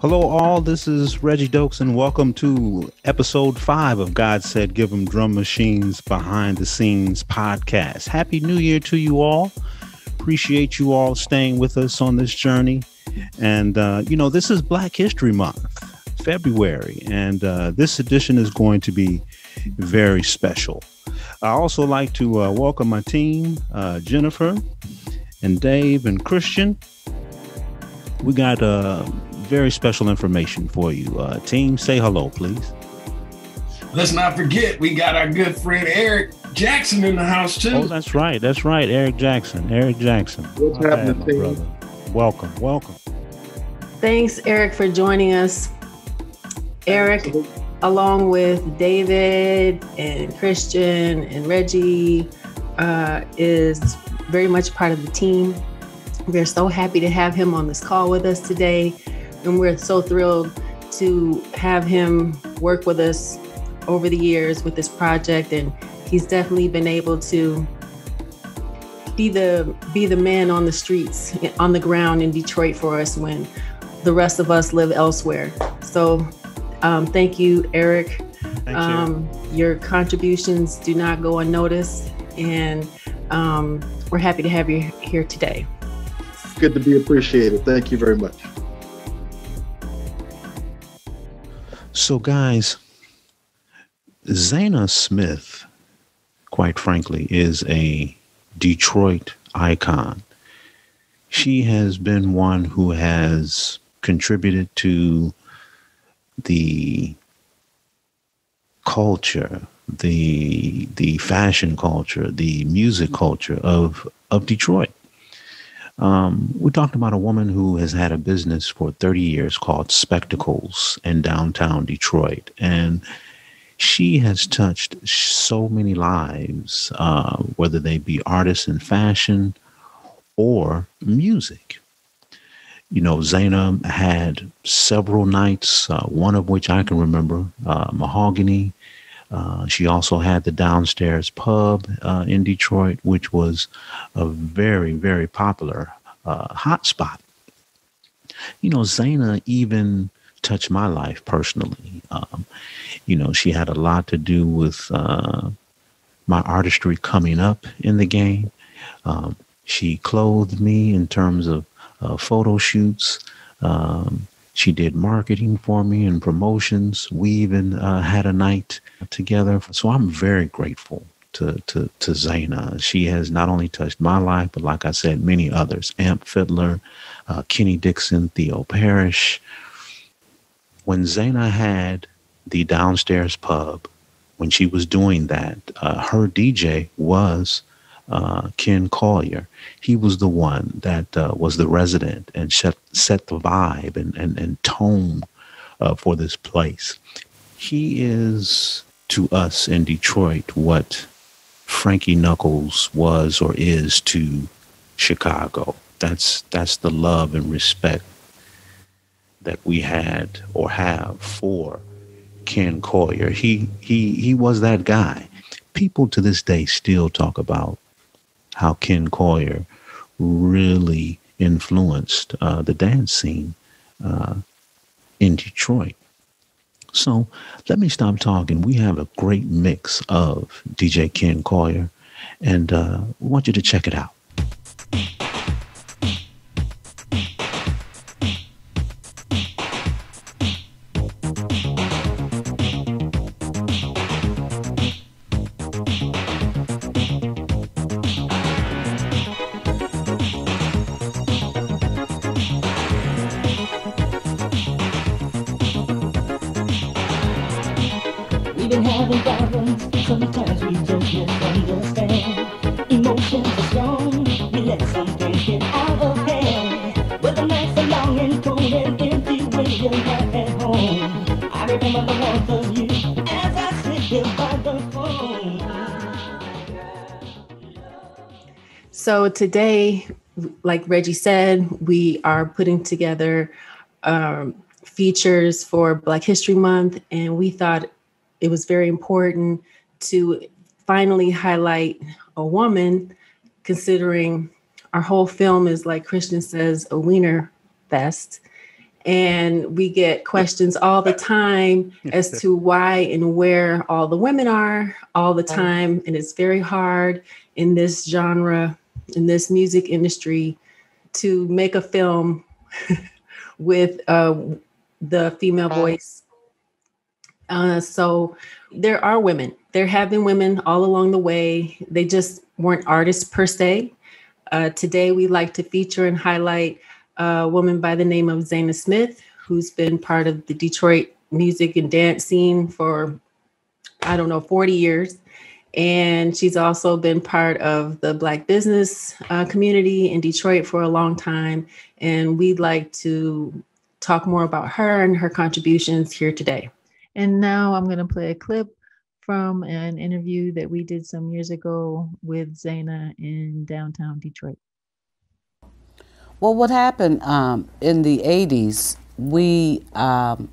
Hello, all. This is Reggie Dokes, and welcome to episode five of God Said Give Them Drum Machines Behind the Scenes podcast. Happy New Year to you all. Appreciate you all staying with us on this journey. And, uh, you know, this is Black History Month, February, and uh, this edition is going to be very special. I also like to uh, welcome my team, uh, Jennifer and Dave and Kristian. We got uh, very special information for you. Uh, team, say hello, please. Let's not forget, we got our good friend Eric Jackson in the house too. Oh, that's right. That's right. Eric Jackson. Eric Jackson. What's All happening, team? Brother. Welcome. Welcome. Thanks, Eric, for joining us. Eric, along with David and Kristian and Reggie, uh, is very much part of the team. We're so happy to have him on this call with us today. And we're so thrilled to have him work with us over the years with this project. And he's definitely been able to be the be the man on the streets, on the ground in Detroit for us when the rest of us live elsewhere. So um, thank you, Eric. Thank Um, your contributions do not go unnoticed, and um, we're happy to have you here today. Good to be appreciated. Thank you very much. So, guys, Zana Smith, quite frankly, is a Detroit icon. She has been one who has contributed to the culture, the the fashion culture, the music culture of of Detroit. Um, we talked about a woman who has had a business for 30 years called Spectacles in downtown Detroit. And she has touched so many lives, uh, whether they be artists in fashion or music. You know, Zana had several nights, uh, one of which I can remember, uh, Mahogany. Uh, she also had the downstairs pub uh, in Detroit, which was a very, very popular uh, hotspot. You know, Zana even touched my life personally. Um, you know, she had a lot to do with uh, my artistry coming up in the game. Um, she clothed me in terms of uh, photo shoots. Um, she did marketing for me and promotions. We even uh, had a night together. So I'm very grateful to, to, to Zana. She has not only touched my life, but like I said, many others. Amp Fiddler, uh, Kenny Dixon, Theo Parrish. When Zana had the downstairs pub, when she was doing that, uh, her DJ was uh, Ken Collier. He was the one that uh, was the resident and set, set the vibe and, and, and tone uh, for this place. He is to us in Detroit what Frankie Knuckles was or is to Chicago. That's that's the love and respect that we had or have for Ken Collier. He he he was that guy. People to this day still talk about how Ken Collier really influenced uh, the dance scene uh, in Detroit. So let me stop talking. We have a great mix of DJ Ken Collier, and uh, want you to check it out. So today, like Reggie said, we are putting together um, features for Black History Month, and we thought it was very important to finally highlight a woman, considering our whole film is like Christian says, a wiener fest. And we get questions all the time as to why and where all the women are all the time. And it's very hard in this genre in this music industry to make a film with uh, the female voice. Uh, so there are women. There have been women all along the way. They just weren't artists per se. Uh, today we like to feature and highlight a woman by the name of Zana Smith, who's been part of the Detroit music and dance scene for, I don't know, 40 years. And she's also been part of the Black business uh, community in Detroit for a long time. And we'd like to talk more about her and her contributions here today. And now I'm going to play a clip from an interview that we did some years ago with Zana in downtown Detroit. Well, what happened um, in the 80s, we, um,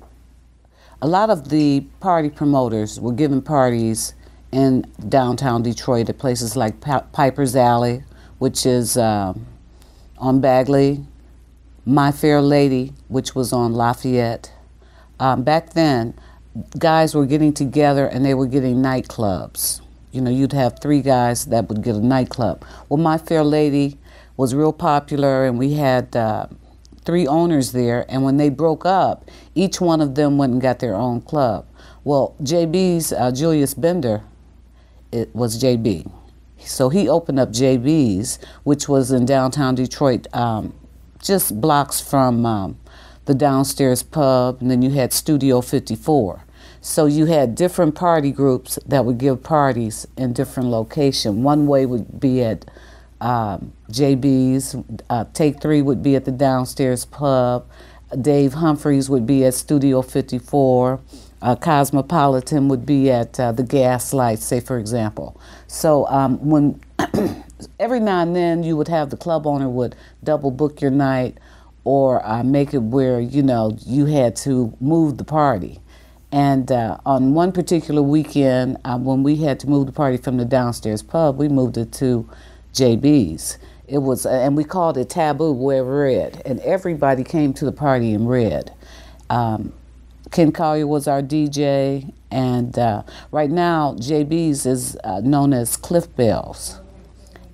a lot of the party promoters were giving parties in downtown Detroit at places like Piper's Alley, which is uh, on Bagley, My Fair Lady, which was on Lafayette. Um, back then, guys were getting together and they were getting nightclubs. You know, you'd have three guys that would get a nightclub. Well, My Fair Lady was real popular, and we had uh, three owners there. And when they broke up, each one of them went and got their own club. Well, JB's uh, Julius Bender, it was JB. So he opened up JB's, which was in downtown Detroit, um, just blocks from um, the downstairs pub, and then you had Studio 54. So you had different party groups that would give parties in different location. One way would be at um, JB's. Uh, Take Three would be at the downstairs pub. Dave Humphreys would be at Studio 54. Uh, Cosmopolitan would be at uh, the Gaslight, say for example. So um, when every now and then you would have the club owner would double book your night or uh, make it where you know you had to move the party. And uh, on one particular weekend, uh, when we had to move the party from the downstairs pub, we moved it to JB's. It was, and we called it Taboo Wear Red, and everybody came to the party in red. Um, Ken Collier was our DJ, and uh, right now JB's is uh, known as Cliff Bell's.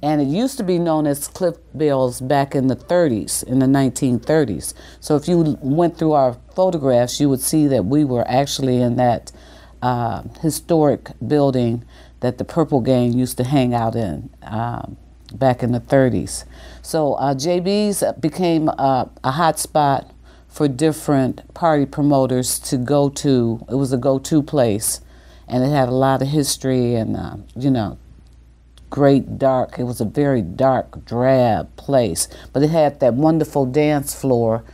And it used to be known as Cliff Bell's back in the 30s, in the 1930s. So if you went through our photographs, you would see that we were actually in that uh, historic building that the Purple Gang used to hang out in. Um, back in the 30s. So uh, JB's became uh, a hot spot for different party promoters to go to. It was a go-to place, and it had a lot of history and uh, you know, great dark. It was a very dark, drab place, but it had that wonderful dance floor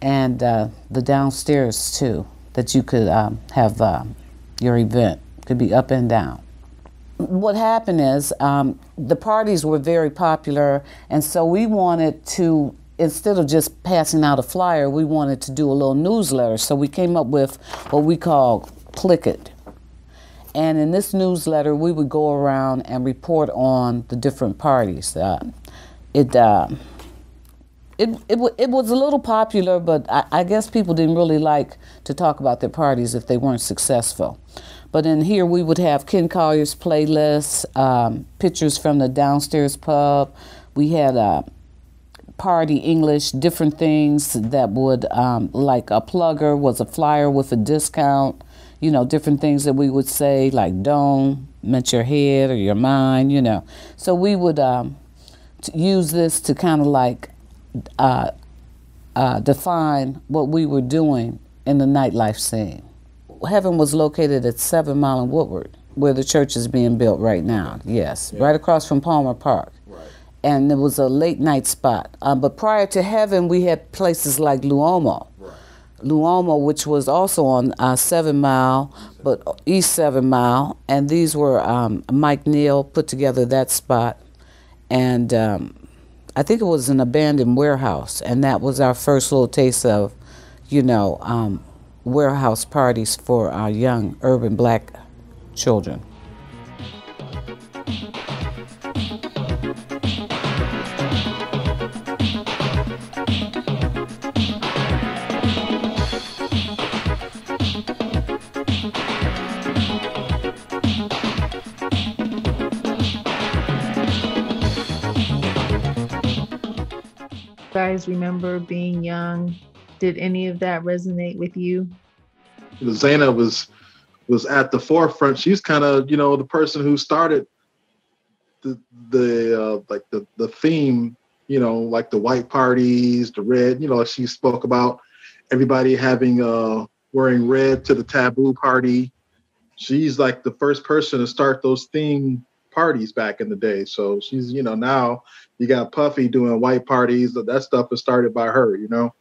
and uh, the downstairs too that you could um, have uh, your event. Could be up and down what happened is um, the parties were very popular, and so we wanted to instead of just passing out a flyer, we wanted to do a little newsletter. So we came up with what we call Click It. And in this newsletter, we would go around and report on the different parties. Uh, it, uh, it, it, it was a little popular, but I, I guess people didn't really like to talk about their parties if they weren't successful. But in here, we would have Ken Collier's playlist, um, pictures from the downstairs pub. We had a party English, different things that would, um, like a plugger was a flyer with a discount, you know, different things that we would say, like don't meant your head or your mind, you know. So we would um, use this to kind of like uh, uh, define what we were doing in the nightlife scene. Heaven was located at Seven Mile and Woodward, where the church is being built right now. Yes, yeah. right across from Palmer Park. Right. And it was a late night spot. Um, but prior to Heaven, we had places like Luomo. Right. Luomo, which was also on uh, Seven Mile, but East Seven Mile, and these were um, Mike Neal put together that spot, and um, I think it was an abandoned warehouse, and that was our first little taste of, you know, um, warehouse parties for our young urban black children. guys remember being young did any of that resonate with you? Zana was was at the forefront. She's kind of you know the person who started the the uh, like the the theme. You know, like the white parties, the red. You know, she spoke about everybody having uh wearing red to the taboo party. She's like the first person to start those theme parties back in the day. So she's, you know, now you got Puffy doing white parties. That stuff was started by her, you know.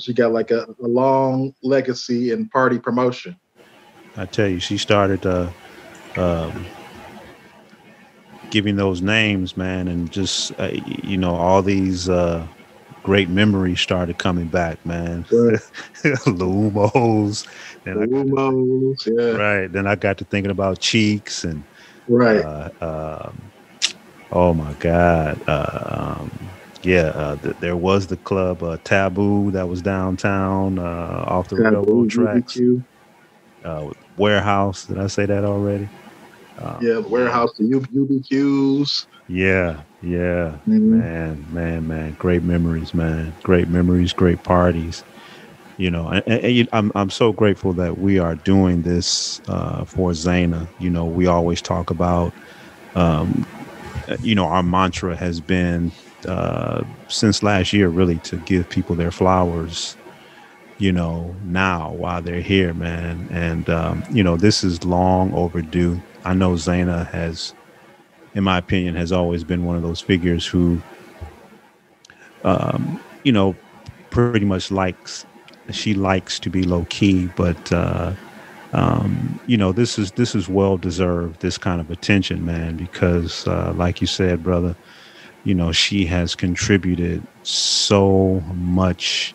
She got like a, a long legacy in party promotion. I tell you, she started uh, um, giving those names, man, and just uh, you know all these uh, great memories started coming back, man. Right. Lumos, the Lumos, yeah. Right. Then I got to thinking about Cheeks and right. Uh, um, oh my God. Uh, um, yeah, uh, th- there was the club uh, Taboo that was downtown uh, off the Taboo, railroad tracks. Uh, warehouse. Did I say that already? Uh, yeah, warehouse, the UBQs. Yeah, yeah, mm-hmm. man, man, man. Great memories, man. Great memories, great parties. You know, and, and I'm I'm so grateful that we are doing this uh, for Zana. You know, we always talk about, um, you know, our mantra has been uh, since last year, really, to give people their flowers. You know, now while they're here, man, and um, you know, this is long overdue. I know Zana has in my opinion, has always been one of those figures who, um, you know, pretty much likes she likes to be low key, but uh, um, you know, this is this is well deserved. This kind of attention, man, because uh, like you said, brother, you know, she has contributed so much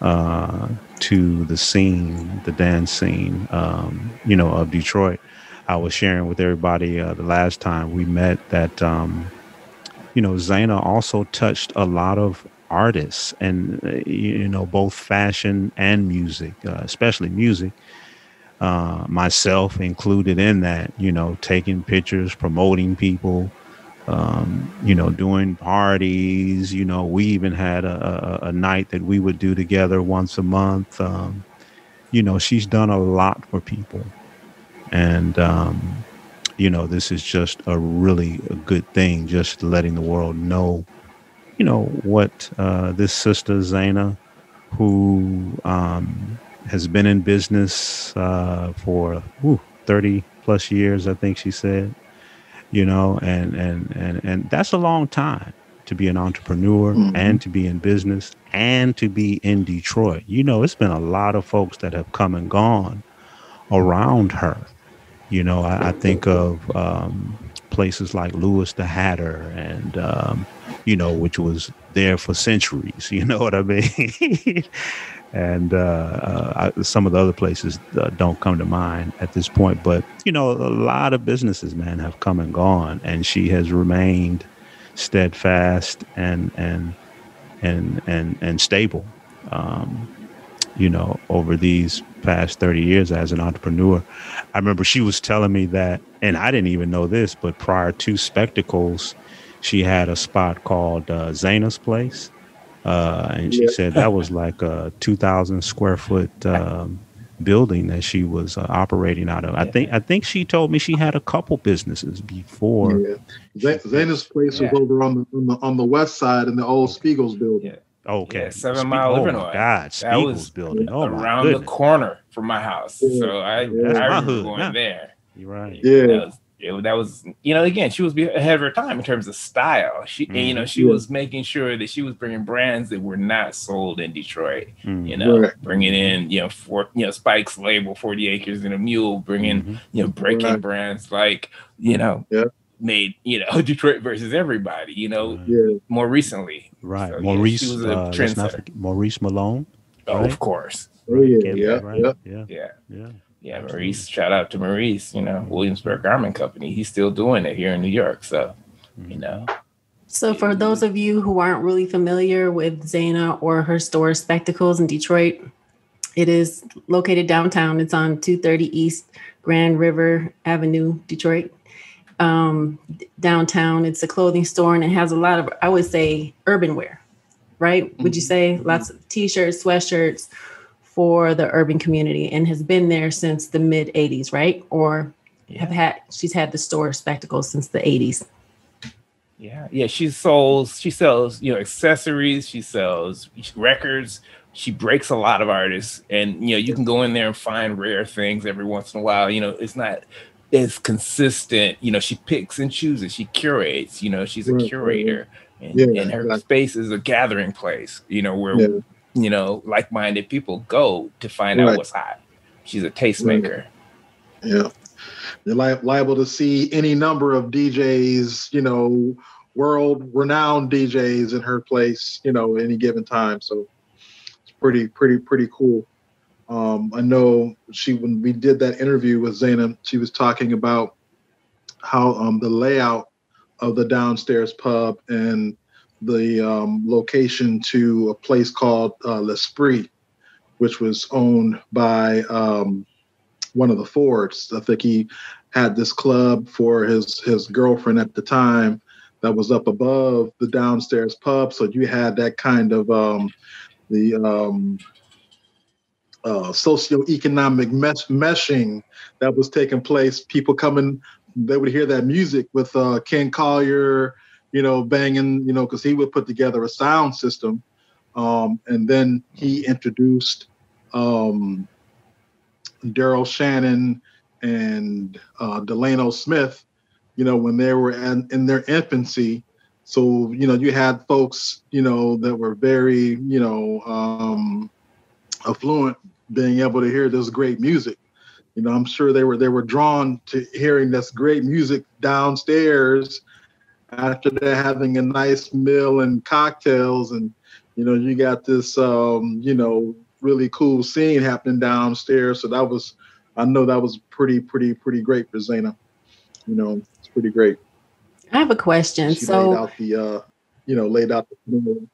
uh, to the scene, the dance scene, um, you know, of Detroit. I was sharing with everybody uh, the last time we met that um, you know Zana also touched a lot of artists and uh, you know both fashion and music, uh, especially music. Uh, myself included in that, you know, taking pictures, promoting people, um, you know, doing parties. You know, we even had a, a, a, night that we would do together once a month. Um, you know, she's done a lot for people. And, um, you know, this is just a really a good thing, just letting the world know, you know, what uh, this sister Zana, who um, has been in business uh, for whew, 30 plus years, I think she said, you know, and, and, and, and that's a long time to be an entrepreneur mm-hmm. and to be in business and to be in Detroit. You know, it's been a lot of folks that have come and gone around her you know, I, I think of um, places like Lewis the Hatter, and um, you know, which was there for centuries. You know what I mean? and uh, uh, I, some of the other places uh, don't come to mind at this point. But you know, a lot of businesses, man, have come and gone, and she has remained steadfast and and and and and stable. Um, you know, over these past 30 years as an entrepreneur. I remember she was telling me that, and I didn't even know this, but prior to Spectacles, she had a spot called uh, Zana's Place. Uh, and she yeah. said that was like a 2,000 square foot um, building that she was uh, operating out of. I think I think she told me she had a couple businesses before. Yeah. Zana's Place yeah. was over on the, on the, on the west side in the old Spiegel's building. Okay, yeah, Seven Mile oh Illinois. God, that was building. Oh around the corner from my house. Yeah. So I, yeah. I remember going yeah. there. You're right. Yeah. That was, it, that was, you know, again, she was ahead of her time in terms of style. She, mm. and, you know, she mm-hmm. was making sure that she was bringing brands that were not sold in Detroit. Mm. You know, right. bringing in, you know, for you know, Spike's label, Forty Acres and a Mule, bringing, mm-hmm. you know, breaking right. brands like, you know, yeah made you know Detroit versus everybody. You know, yeah. more recently, right? So, Maurice, yeah, uh, Maurice Malone. Oh, right? of course. Oh, yeah, yeah, right? yeah, yeah, yeah, yeah, yeah. Maurice, shout out to Maurice. You know, Williamsburg Garment Company. He's still doing it here in New York. So, mm-hmm. you know. So, for those of you who aren't really familiar with Zana or her store Spectacles in Detroit, it is located downtown. It's on 230 East Grand River Avenue, Detroit um, downtown. It's a clothing store and it has a lot of, I would say, urban wear. right? Would you say Mhm. lots of t-shirts, sweatshirts for the urban community and has been there since the mid 80s, right? Or have had she's had the store spectacles since the 80s. Yeah, yeah. She sells. She sells. You know, accessories. She sells records. She breaks a lot of artists, and you know, you can go in there and find rare things every once in a while. You know, it's not as consistent. You know, she picks and chooses. She curates. You know, she's a Right, right, curator, and, Yeah, and her exactly. space is a gathering place. You know, where Yeah. You know like-minded people go to find out what's hot. She's a tastemaker. Yeah. You're li- liable to see any number of DJs, you know, world renowned DJs in her place, you know, any given time. So it's pretty, pretty, pretty cool. Um, I know she, when we did that interview with Zana, she was talking about how um, the layout of the downstairs pub and the um, location to a place called uh, L'Esprit, which was owned by um, one of the Fords. I think he had this club for his his girlfriend at the time that was up above the downstairs pub. So you had that kind of um, the um, uh, socioeconomic mesh- meshing that was taking place. People coming, they would hear that music with uh, Ken Collier, you know, banging, you know, because he would put together a sound system. Um, and then he introduced um, Daryl Shannon and uh, Delano Smith, you know, when they were in, in their infancy. So, you know, you had folks, you know, that were very, you know, um, affluent being able to hear this great music. You know, I'm sure they were they were drawn to hearing this great music downstairs after they're having a nice meal and cocktails and you know you got this um, you know really cool scene happening downstairs so that was i know that was pretty pretty pretty great for Zana. you know it's pretty great I have a question. she laid so out the uh you know laid out the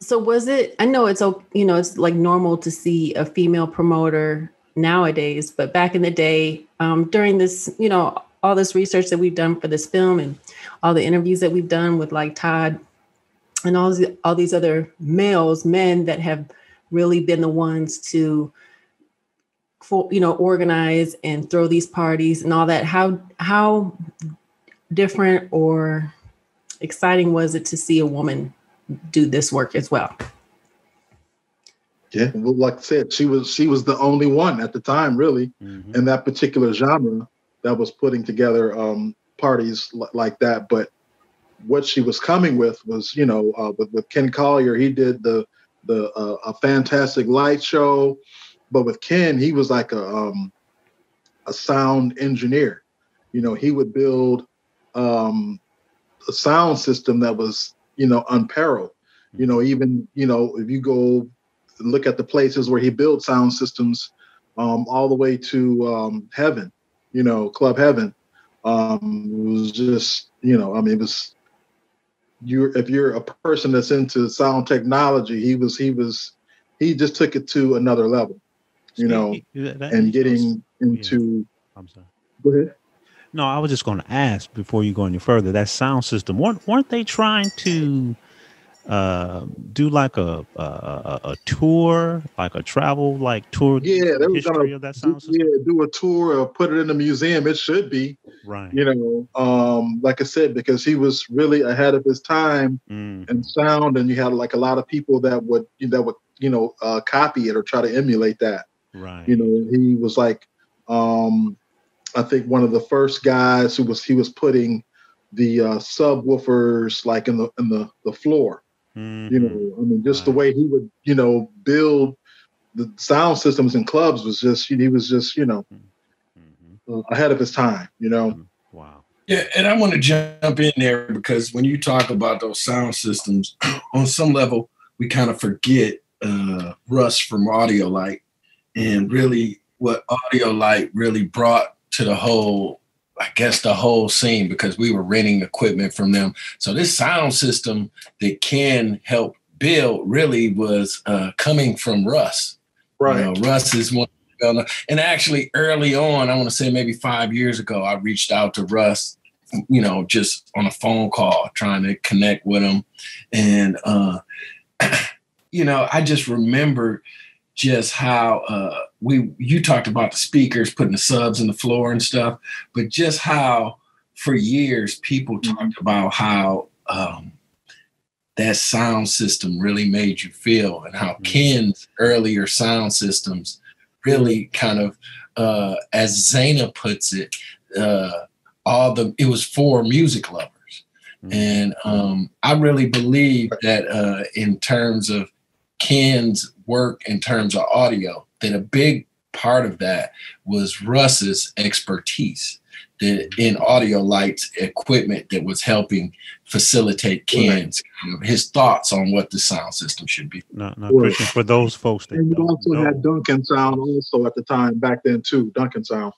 so was it I know it's you know it's like normal to see a female promoter nowadays, but back in the day um during this, you know, all this research that we've done for this film and all the interviews that we've done with like Todd and all these, all these other males, men that have really been the ones to for you know organize and throw these parties and all that. How how different or exciting was it to see a woman do this work as well? Yeah well, like i said she was she was the only one at the time really Mhm. in that particular genre that was putting together um, parties li- like that. But what she was coming with was, you know, uh, with, with Ken Collier, he did the the uh, a fantastic light show, but with Ken, he was like a um, a sound engineer. You know, he would build um, a sound system that was, you know, unparalleled. You know, even you know, if you go look at the places where he built sound systems, um, all the way to um, heaven, you know, Club Heaven. Um, it was just, you know, I mean, it was you. If you're a person that's into sound technology, he was, he was, he just took it to another level, you know, That- that- and getting into. I'm sorry. Go ahead. No, I was just going to ask before you go any further. That sound system weren't weren't they trying to uh, do like a, a a tour, like a travel like tour? Yeah, they were gonna of that do, sound system. yeah, do a tour or put it in a museum. It should be, Right. you know, um, like I said, because he was really ahead of his time Mm, and sound, and you had like a lot of people that would that would you know uh, copy it or try to emulate that. right. You know, he was like, um, I think one of the first guys who was he was putting the uh, subwoofers like in the in the the floor. You Mhm. know, I mean, just the way he would you know build the sound systems in clubs was just he was just you know Mhm. uh, ahead of his time. You know, Wow. Yeah, and I want to jump in there because when you talk about those sound systems, on some level, we kind of forget uh, Russ from Audio Light and really what Audio Light really brought to the whole, I guess, the whole scene because we were renting equipment from them. So this sound system that Ken help build really was uh, coming from Russ. You know, Russ is one. And actually, early on, I want to say maybe five years ago, I reached out to Russ you know, just on a phone call, trying to connect with him. And, uh, you know, I just remember just how uh, we, you talked about the speakers, putting the subs in the floor and stuff, but just how for years people mm-hmm. talked about how um, that sound system really made you feel and how mm-hmm. Ken's earlier sound systems really kind of, uh, as Zana puts it, uh, all the it was for music lovers, mm-hmm. and um, I really believe that uh, in terms of Ken's work in terms of audio, that a big part of that was Russ's expertise that in audio lights equipment that was helping facilitate Ken's kind of his thoughts on what the sound system should be. No, no, Kristian, for those folks that and you also know. had Duncan Sound also at the time back then too. Duncan Sound.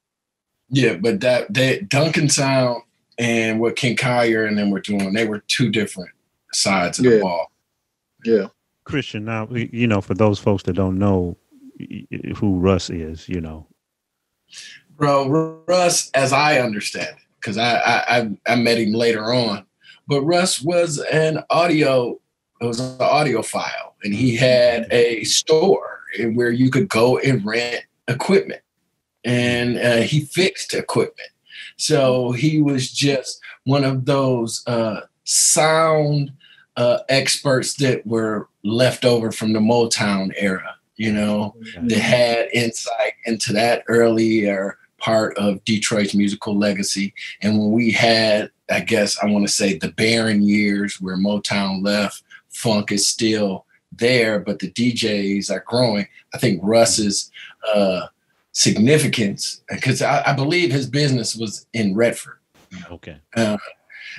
Yeah, but that that Duncan Sound and what Ken Collier and them were doing, they were two different sides of yeah. the ball. Yeah. Kristian, now you know, for those folks that don't know who Russ is, you know. Bro, Russ, as I understand it, because I, I I met him later on, but Russ was an audio, it was an audiophile, and he had a store where you could go and rent equipment and uh, he fixed equipment. So he was just one of those uh, sound uh, experts that were left over from the Motown era, you know, that had insight into that earlier part of Detroit's musical legacy. And when we had, I guess I want to say the barren years where Motown left, funk is still there, but the DJs are growing. I think Russ's uh, significance because I, I, believe his business was in Redford. Okay. Uh,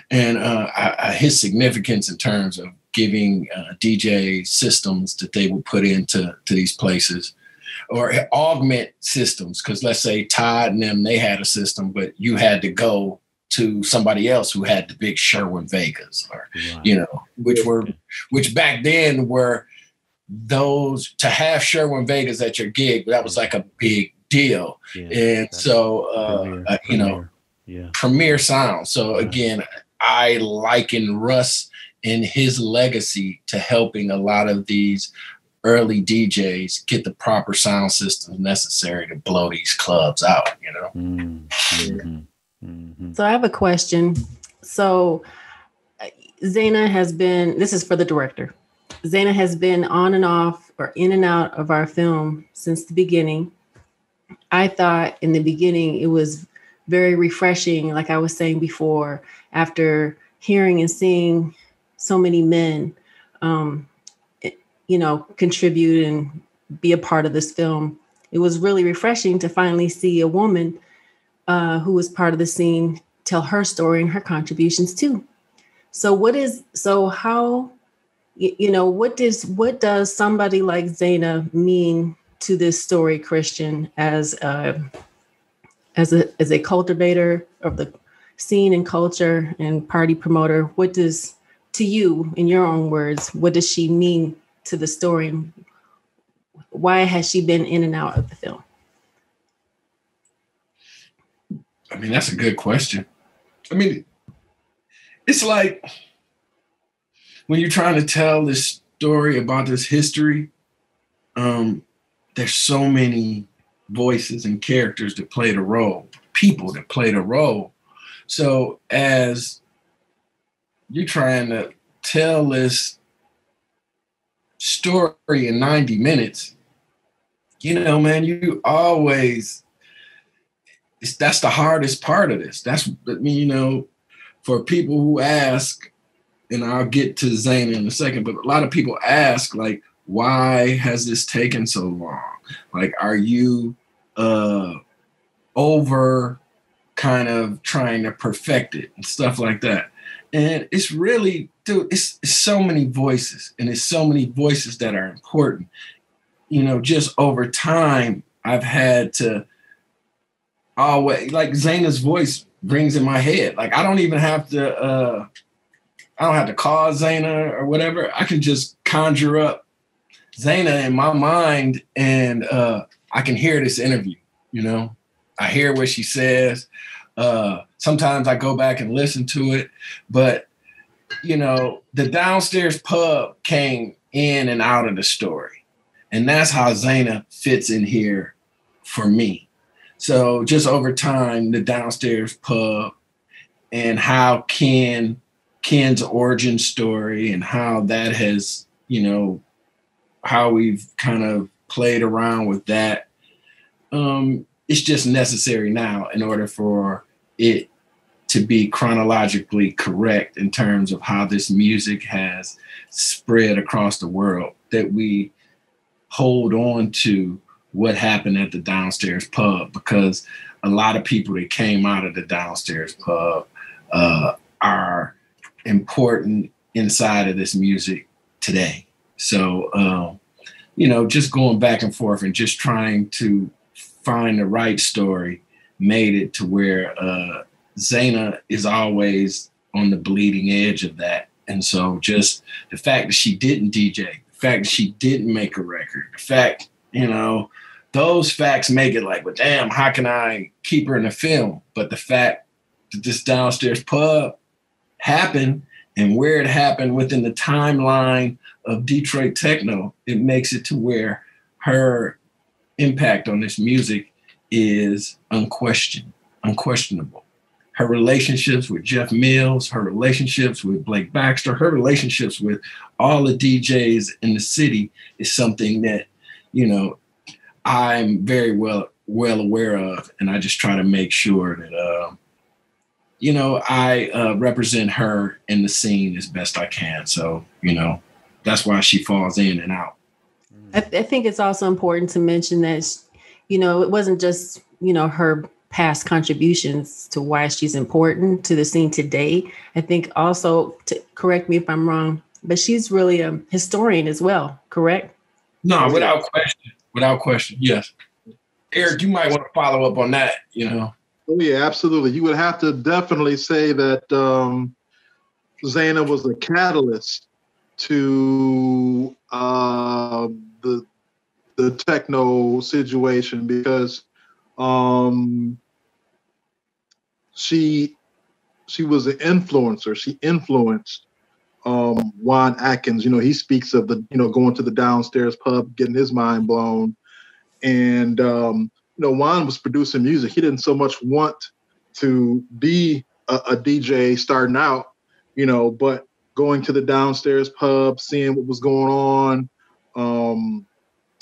and uh, I, I, his significance in terms of giving uh, DJ systems that they would put into to these places or augment systems because let's say Todd and them they had a system, but you had to go to somebody else who had the big Cerwin-Vegas or right. you know which were which back then were those to have Cerwin-Vegas at your gig that was like a big deal. Yeah, and so, uh, premier, uh, you know, yeah. premier sound. So again, I liken Russ and his legacy to helping a lot of these early DJs get the proper sound systems necessary to blow these clubs out, you know? Mm-hmm. Mm-hmm. So I have a question. So Zana has been, this is for the director. Zana has been on and off or in and out of our film since the beginning. I thought in the beginning it was very refreshing, like I was saying before, after hearing and seeing so many men, um, you know, contribute and be a part of this film. It was really refreshing to finally see a woman uh, who was part of the scene tell her story and her contributions too. So, what is so how you know what does what does somebody like Zana mean to this story, Kristian, as a, as a as a cultivator of the scene and culture and party promoter? What does to you, in your own words, what does she mean to the story? Why has she been in and out of the film? I mean, that's a good question. I mean, it's like when you're trying to tell this story about this history, um, there's so many voices and characters that played a role, people that played a role. So as you're trying to tell this story in 90 minutes, you know, man, you always that's the hardest part of this. That's I mean, you know, for people who ask, and I'll get to Zane in a second, but a lot of people ask, like, why has this taken so long? Like, are you uh over kind of trying to perfect it and stuff like that? And it's really, dude, it's, it's so many voices, and it's so many voices that are important. You know, just over time, I've had to always like Zana's voice rings in my head. Like I don't even have to uh I don't have to call Zana or whatever. I can just conjure up Zana in my mind and uh, I can hear this interview, you know. I hear what she says. Uh, sometimes I go back and listen to it, but you know, the downstairs pub came in and out of the story. And that's how Zana fits in here for me. So just over time, the downstairs pub and how Ken Ken's origin story and how that has, you know, how we've kind of played around with that. Um, it's just necessary now in order for it to be chronologically correct in terms of how this music has spread across the world that we hold on to what happened at the downstairs pub because a lot of people that came out of the downstairs pub uh, are important inside of this music today. So, um, you know, just going back and forth and just trying to find the right story made it to where uh, is always on the bleeding edge of that. And so just the fact that she didn't DJ, the fact that she didn't make a record, the fact, you know, those facts make it like, well, damn, how can I keep her in the film? But the fact that this downstairs pub happened and where it happened within the timeline of Detroit techno, it makes it to where her impact on this music is unquestioned, unquestionable her relationships with Jeff Mills, her relationships with Blake Baxter, her relationships with all the DJs in the city is something that, you know, I'm very well well aware of, and I just try to make sure that, uh, you know, I uh, represent her in the scene as best I can. So, you know, that's why she falls in and out. I, th- I think it's also important to mention that, you know, it wasn't just you know her past contributions to why she's important to the scene today. I think also, to correct me if I'm wrong, but she's really a historian as well, correct? No, without question. Without question, yes. Eric, you might want to follow up on that, you know. Oh, yeah, absolutely. You would have to definitely say that um, Zana was a catalyst to uh, the the techno situation because um, she she was an influencer. She influenced um, Juan Atkins. You know, he speaks of the you know going to the downstairs pub, getting his mind blown, and um, you know Juan was producing music. He didn't so much want to be a, a DJ starting out, you know, but going to the downstairs pub, seeing what was going on. Um,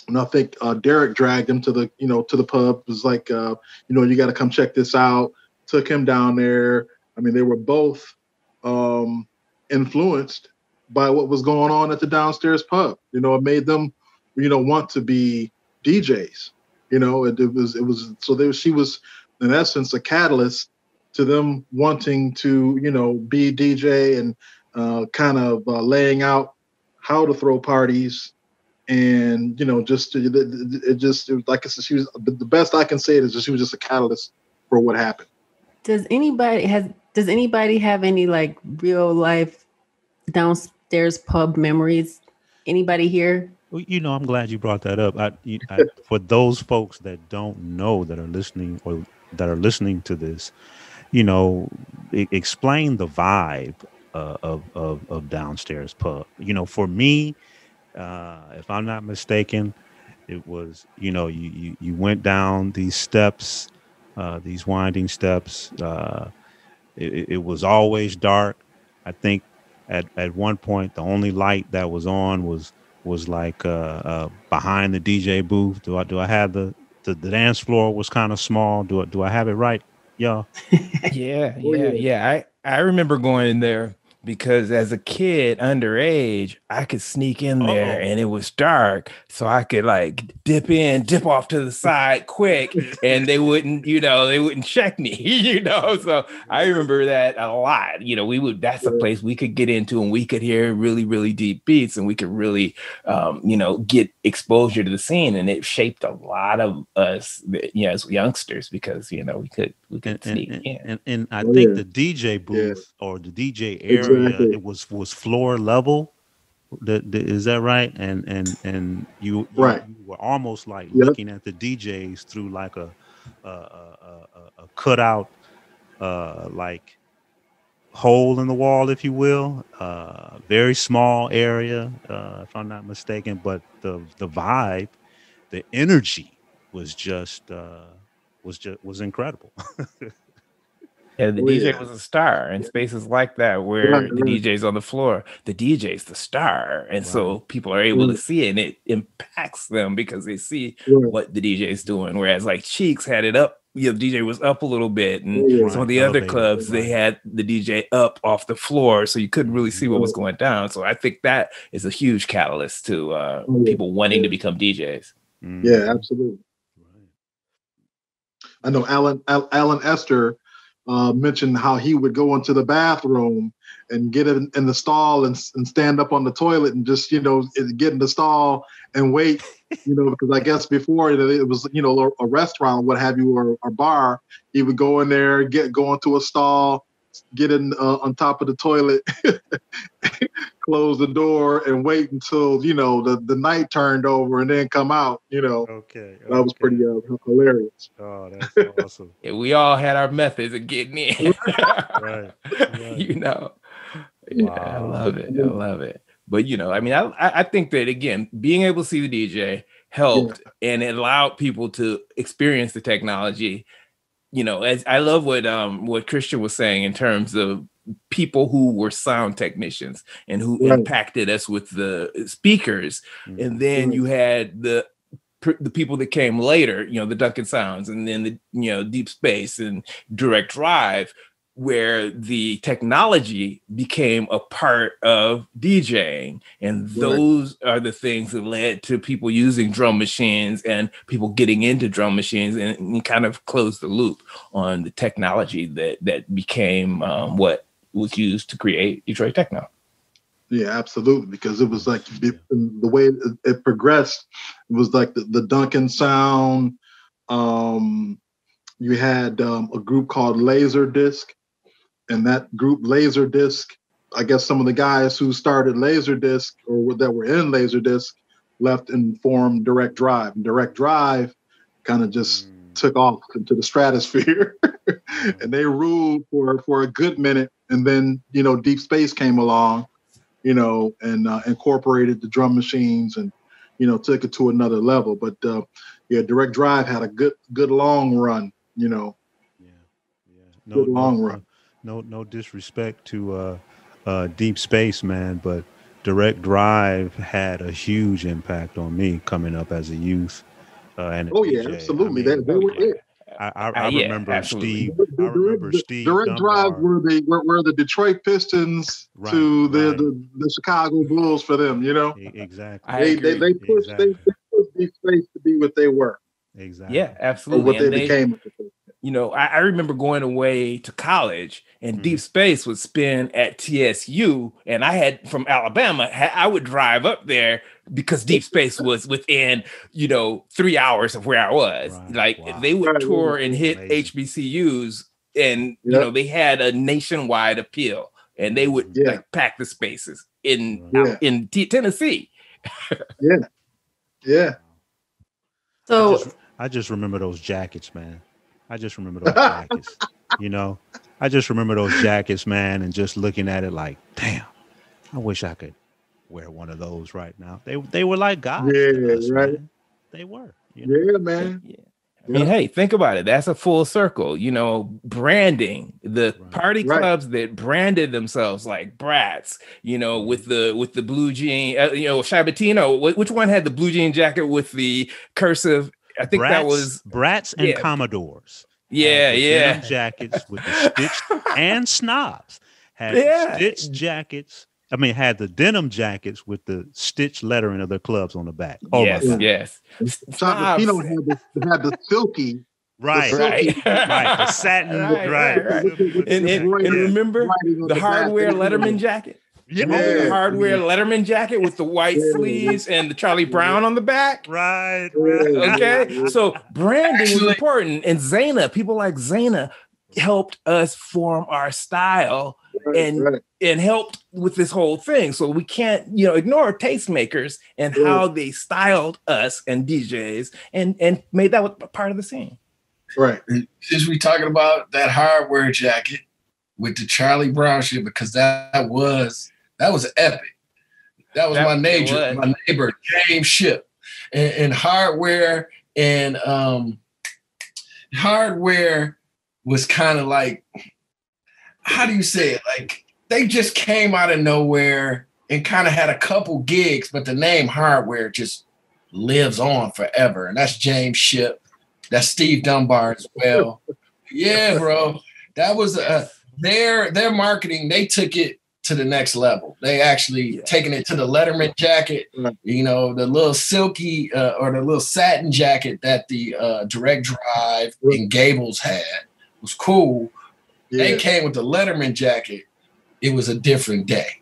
and I think uh, Derrick dragged him to the, you know, to the pub. It was like, uh, you know, you got to come check this out took him down there. I mean, they were both um, influenced by what was going on at the downstairs pub. You know, it made them, you know, want to be DJs. You know, it, it was it was so there she was in essence a catalyst to them wanting to, you know, be DJ and uh, kind of uh, laying out how to throw parties and you know just it, it just it was, like I said she was the best I can say it is just she was just a catalyst for what happened does anybody has does anybody have any like real life downstairs pub memories? Anybody here? Well, you know, I'm glad you brought that up. I, you, I, for those folks that don't know that are listening or that are listening to this, you know, explain the vibe uh, of, of of downstairs pub. You know, for me, uh, if I'm not mistaken, it was you know you you, you went down these steps uh, these winding steps. Uh, it, it, was always dark. I think at, at one point the only light that was on was was like uh, uh behind the DJ booth. Do I do I have the the, the dance floor was kind of small? Do I do I have it right? Yeah. yeah, yeah, yeah. I I remember going in there because as a kid underage, I could sneak in there oh. and it was dark. So I could like dip in, dip off to the side quick, and they wouldn't, you know, they wouldn't check me, you know. So I remember that a lot. You know, we would that's a place we could get into and we could hear really, really deep beats and we could really um, you know, get exposure to the scene. And it shaped a lot of us, you know, as youngsters because you know we could we could and, sneak and, in. And, and I oh, think yeah. the DJ booth yeah. or the DJ area exactly. it was was floor level. The, the, is that right? And and and you, right. you were almost like yep. looking at the DJs through like a a, a, a, a cutout uh, like hole in the wall, if you will. Uh, very small area, uh, if I'm not mistaken. But the the vibe, the energy was just uh, was just was incredible. Yeah, the DJ was a star, in spaces like that where the. DJ's on the floor, the DJ's the star, and right. so people are able to see it, and it impacts them because they see what the DJ's doing. Whereas like Cheeks had it up, you know, DJ was up a little bit, and some of the other clubs they had the DJ up off the floor, so you couldn't really see what was going down. So I think that is a huge catalyst to uh, oh, people wanting to become DJs. Mm. Yeah, absolutely. I know Alan Alan Ester uh, mentioned how he would go into the bathroom and get in, in the stall and, and stand up on the toilet and just you know get in the stall and wait you know because i guess before it was you know a restaurant what have you or a bar he would go in there get go into a stall get in uh, on top of the toilet close the door and wait until you know the, the night turned over and then come out. You know, okay, okay. that was pretty uh, hilarious. Oh, that's awesome. yeah, we all had our methods of getting in. right, right. You know, yeah, wow. I love it. I love it. But you know, I mean, I I think that again, being able to see the DJ helped yeah. and it allowed people to experience the technology you know as i love what um what Kristian was saying in terms of people who were sound technicians and who right. impacted us with the speakers mm-hmm. and then you had the the people that came later you know the duncan sounds and then the you know deep space and direct drive where the technology became a part of DJing. And those right. are the things that led to people using drum machines and people getting into drum machines and, and kind of closed the loop on the technology that that became um, what was used to create Detroit techno. Yeah, absolutely. Because it was like the way it progressed, it was like the, the Duncan sound. Um, you had um, a group called Laserdisc, and that group Laserdisc, I guess some of the guys who started Laserdisc or that were in Laserdisc left and formed Direct Drive. And Direct Drive kind of just mm. took off into the stratosphere, and they ruled for for a good minute and then you know deep space came along you know and uh, incorporated the drum machines and you know took it to another level. But uh, yeah direct drive had a good good long run you know. Yeah. Yeah. No, good long no, run no no disrespect to uh uh deep space man but direct drive had a huge impact on me coming up as a youth uh, and oh yeah absolutely I mean, they, they were it I, I, I uh, yeah, remember absolutely. Steve. I remember Steve. Direct Drive were the were, were, the Detroit Pistons right, to the, right. the, the Chicago Bulls for them. You know, exactly. They, they, they pushed exactly. they, they pushed these space to be what they were. Exactly. Yeah, absolutely. Or what they, they became you know, I, I, remember going away to college and mm-hmm. Deep Space would spin at TSU, and I had from Alabama. I would drive up there because Deep Space was within, you know, three hours of where I was. Right. Like wow. they would tour and hit Amazing. HBCUs, and yep. you know they had a nationwide appeal, and they would yeah. like pack the spaces in yeah. in T- Tennessee. yeah, yeah. So I just, I just remember those jackets, man. I just remember those jackets. you know, I just remember those jackets, man, and just looking at it like, damn, I wish I could wear one of those right now. They they were like gods. Yeah, us, right. Man. They were. You know? Yeah, man. Yeah. I mean, hey, think about it. That's a full circle. You know, branding the right. party clubs right. that branded themselves like brats. You know, with the with the blue jean. Uh, you know, Ciabattino. Which one had the blue jean jacket with the cursive I think brats, that was brats and yeah. commodores. Yeah, yeah. Jackets with the stitched and snobs had yeah. stitched jackets. I mean, had the denim jackets with the stitched lettering of their clubs on the back. Oh yes, yes. Sabino had the, had the silky Right, right, right. The satin, right, right. right. And, and, and, remember the hardware Letterman jacket. Yeah, the hardware yeah. Letterman jacket with the white yeah. sleeves and the Charlie Brown on the back. Right, right. Okay, so branding Actually, was important, and Zana, people like Zana, helped us form our style right, and right. and helped with this whole thing. So we can't, you know, ignore tastemakers and how they styled us and DJs and and made that part of the scene. Right. Since we talking about that hardware jacket with the Charlie Brown shit, because that was that was epic. That was that, my neighbor, my neighbor James Ship, and, and hardware and um, hardware was kind of like, how do you say it? Like they just came out of nowhere and kind of had a couple gigs, but the name hardware just lives on forever. And that's James Ship. That's Steve Dunbar as well. yeah, bro. That was uh, their their marketing. They took it to the next level. They actually yeah. taking it to the Letterman jacket. You know, the little silky uh, or the little satin jacket that the uh, Direct Drive and Gables had was cool. Yeah. They came with the Letterman jacket. It was a different day.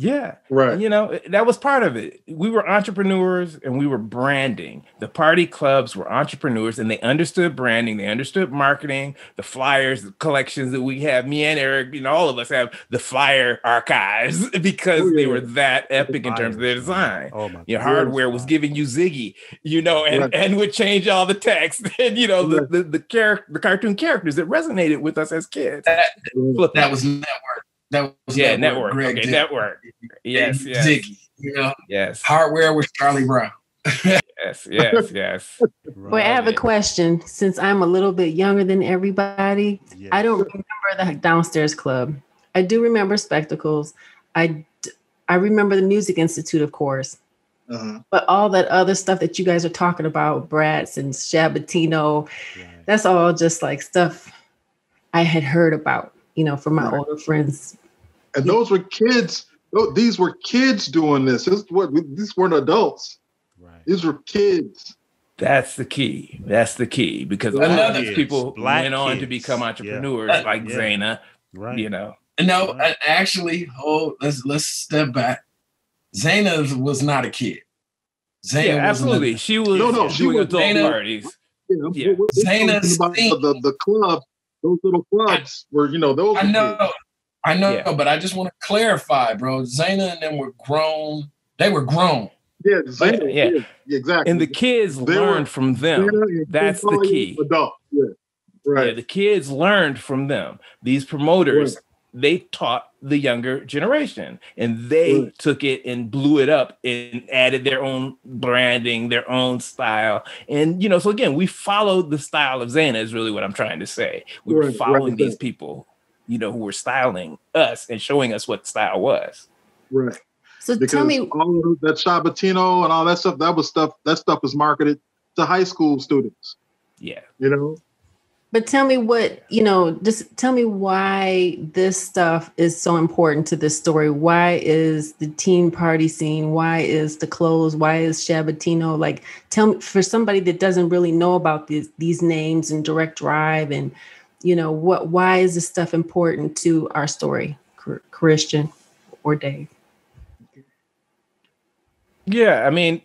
Yeah. Right. You know, that was part of it. We were entrepreneurs and we were branding. The party clubs were entrepreneurs and they understood branding, they understood marketing, the flyers, the collections that we have. Me and Eric, you know, all of us have the flyer archives because oh, yeah. they were that epic in terms of their design. Oh my Your hardware was giving you Ziggy, you know, and, right. and would change all the text and you know, the the, the character the cartoon characters that resonated with us as kids. That, that was network that was yeah, network. network. okay, network. Yes, yes. Ziggy, you know. Yes. Hardware was Charlie Brown. yes, yes, yes. Right. Well, I have a question. Since I'm a little bit younger than everybody, yes. I don't remember the downstairs club. I do remember spectacles. I I remember the Music Institute, of course. Uh-huh. But all that other stuff that you guys are talking about, Bratz and Ciabattino, right. that's all just like stuff I had heard about, you know, from my right. older friends and those were kids. These were kids doing this. This what these weren't adults. Right. These were kids. That's the key. That's the key because other people Black went on to become entrepreneurs yeah. like yeah. Zana. Right. You know. No, right. actually, hold. Let's let's step back. Zana was not a kid. Zana yeah, absolutely. she was no, no, she was adult Zana, parties. Yeah, yeah. Zana's the, the club. Those little clubs I, were, you know, those. I know. Kids. I know, yeah. but I just want to clarify, bro. Zana and them were grown. They were grown. Yeah, Zana, yeah. yeah, exactly. And the kids they learned were, from them. That's the key. Adult. Yeah, right. Yeah, the kids learned from them. These promoters, right. they taught the younger generation, and they right. took it and blew it up and added their own branding, their own style. And you know, so again, we followed the style of Zana. Is really what I'm trying to say. We were following these people you know, who were styling us and showing us what style was. Right. So because tell me all that Ciabattino and all that stuff, that was stuff that stuff was marketed to high school students. Yeah. You know? But tell me what, you know, just tell me why this stuff is so important to this story. Why is the teen party scene? Why is the clothes? Why is Ciabattino? Like, tell me for somebody that doesn't really know about these these names and direct drive and you know what why is this stuff important to our story Kristian or dave? Yeah i mean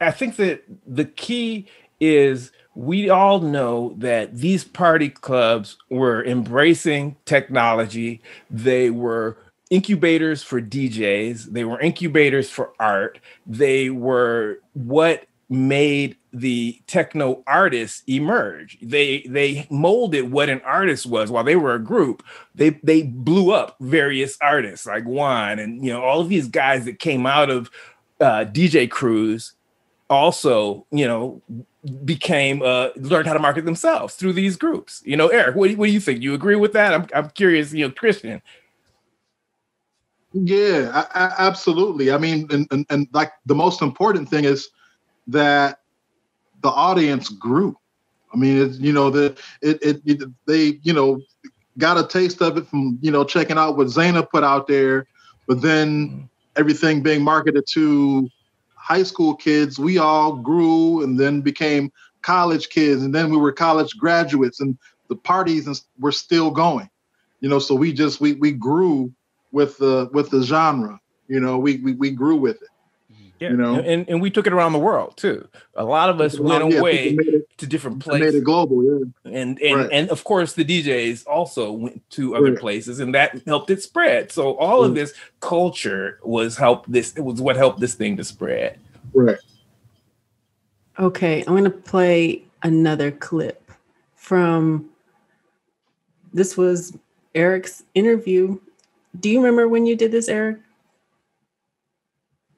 i think that the key is we all know that these party clubs were embracing technology. They were incubators for DJs, they were incubators for art, they were what made the techno artists emerge. They they molded what an artist was while they were a group. They they blew up various artists like Juan and you know all of these guys that came out of uh, DJ crews also you know became uh learned how to market themselves through these groups. You know, Eric, what do, what do you think? You agree with that? I'm I'm curious. You know, Kristian. Yeah, I, I, absolutely. I mean, and, and and like the most important thing is that the audience grew. I mean, it's, you know, the it, it, it they you know got a taste of it from you know checking out what Zana put out there, but then mm-hmm. everything being marketed to high school kids, we all grew and then became college kids, and then we were college graduates, and the parties were still going. You know, so we just we we grew with the with the genre. You know, we we, we grew with it. Yeah, you know, and, and we took it around the world too. A lot of us went yeah, away it, to different places. Made it global, yeah. And and right. and of course the DJs also went to other right. places, and that helped it spread. So all right. of this culture was help this. It was what helped this thing to spread. Right. Okay, I'm gonna play another clip from this was Eric's interview. Do you remember when you did this, Eric?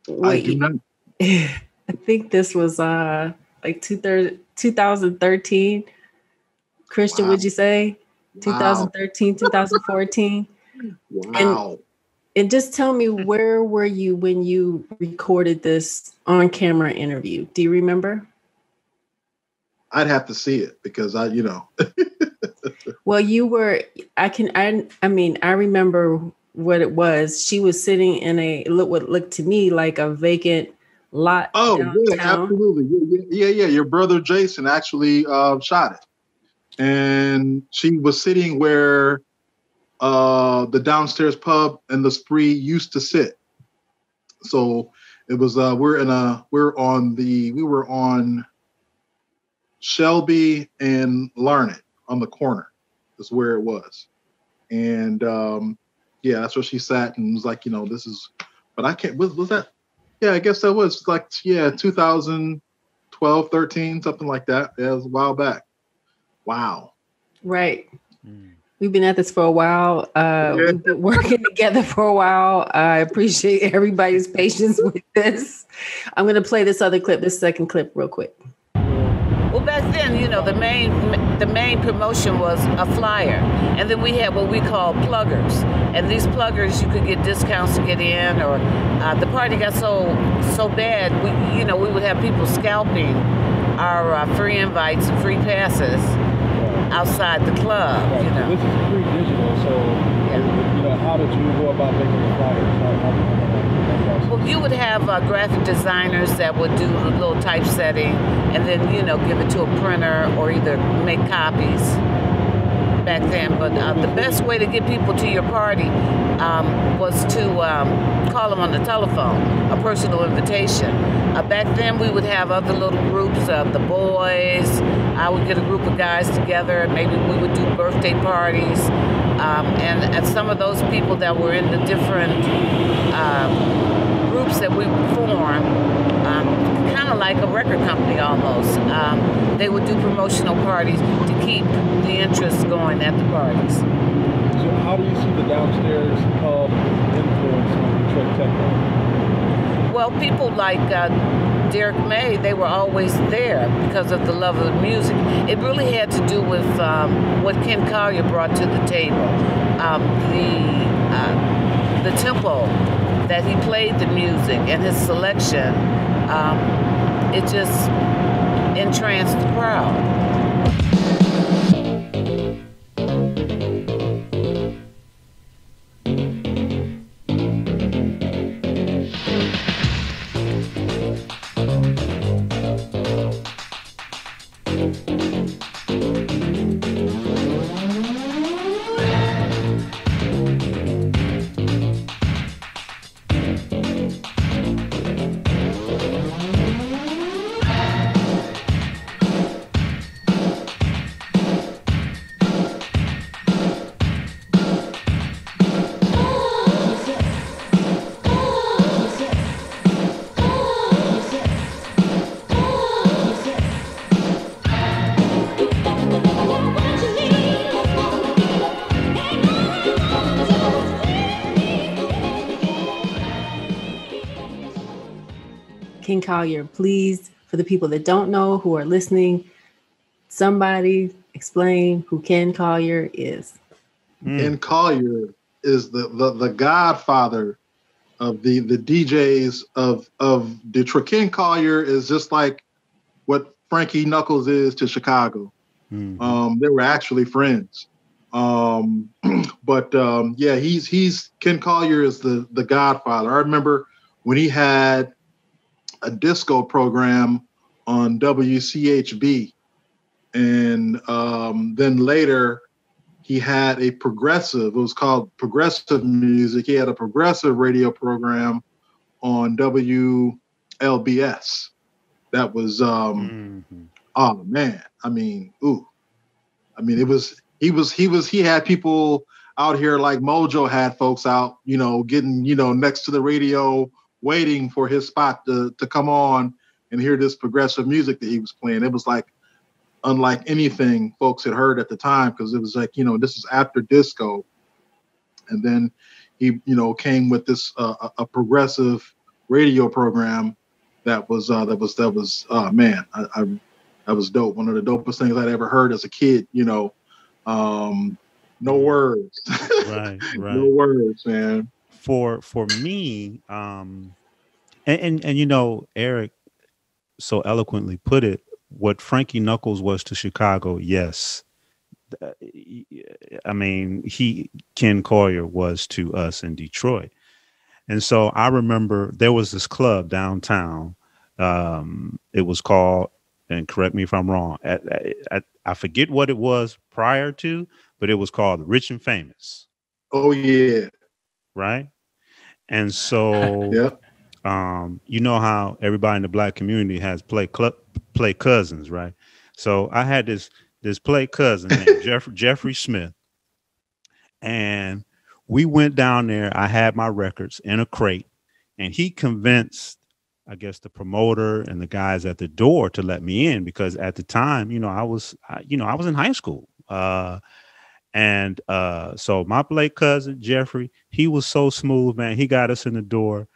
Wait, I do not. I think this was uh like 2013. Kristian, wow. would you say? 2013, 2014. Wow. And, and just tell me where were you when you recorded this on camera interview? Do you remember? I'd have to see it because I, you know. well, you were I can I I mean, I remember what it was. She was sitting in a look what looked to me like a vacant lot. Oh, yeah, absolutely. Yeah, yeah, yeah, Your brother Jason actually uh, shot it. And she was sitting where uh, the downstairs pub and the spree used to sit. So it was uh, we're in a we're on the we were on Shelby and Larned on the corner is where it was. And um, yeah, that's where she sat and was like, you know, this is but I can't was, was that yeah, I guess that was like yeah, 2012, 13, something like that. Yeah, it was a while back. Wow. Right. Mm. We've been at this for a while. Uh, yeah. We've been working together for a while. I appreciate everybody's patience with this. I'm going to play this other clip, this second clip, real quick. Then, you know, the main the main promotion was a flyer, and then we had what we call pluggers. And these pluggers, you could get discounts to get in, or uh, the party got so so bad, we you know we would have people scalping our uh, free invites and free passes outside the club. Right. You know, this is pre-digital, so yeah. you know, how did you go about making the flyers? How, how, you would have uh, graphic designers that would do a little typesetting, and then you know give it to a printer or either make copies back then. But uh, the best way to get people to your party um, was to um, call them on the telephone, a personal invitation. Uh, back then, we would have other little groups, uh, the boys. I would get a group of guys together. Maybe we would do birthday parties. Um, and, and some of those people that were in the different um, groups that we would form, um, kind of like a record company almost. Um, they would do promotional parties to keep the interest going at the parties. So, how do you see the downstairs pub influence on Detroit techno? Well, people like uh, Derrick May, they were always there because of the love of the music. It really had to do with um, what Ken Collier brought to the table. Um, the uh, the tempo that he played the music and his selection, um, it just entranced the crowd. Ken Collier, please, for the people that don't know who are listening, somebody explain who Ken Collier is. Mm. Ken Collier is the, the the godfather of the the DJs of of Detroit. Ken Collier is just like what Frankie Knuckles is to Chicago. Mm-hmm. Um, they were actually friends. Um, but um, yeah, he's he's Ken Collier is the the godfather. I remember when he had a disco program on WCHB. And um, then later, he had a progressive, it was called Progressive Music. He had a progressive radio program on WLBS. That was, um, mm-hmm. oh man, I mean, ooh. I mean, it was, he was, he was, he had people out here like Mojo had folks out, you know, getting, you know, next to the radio waiting for his spot to, to come on and hear this progressive music that he was playing. It was like unlike anything folks had heard at the time because it was like you know this is after disco, and then he you know came with this uh, a progressive radio program that was uh, that was that was uh, man I, I that was dope. One of the dopest things I'd ever heard as a kid. You know, um, no words. right, right. no words, man. For for me, um, and, and and you know, Eric so eloquently put it. What Frankie Knuckles was to Chicago, yes. I mean, he Ken Collier was to us in Detroit. And so I remember there was this club downtown. Um, it was called, and correct me if I'm wrong, I, I, I forget what it was prior to, but it was called Rich and Famous. Oh yeah. Right. And so yeah. um, you know how everybody in the black community has play cl- play cousins, right? So I had this this play cousin named Jeff- Jeffrey Smith. And we went down there. I had my records in a crate, and he convinced, I guess, the promoter and the guys at the door to let me in because at the time, you know, I was, you know, I was in high school. Uh, and uh, so my late cousin Jeffrey, he was so smooth, man. He got us in the door,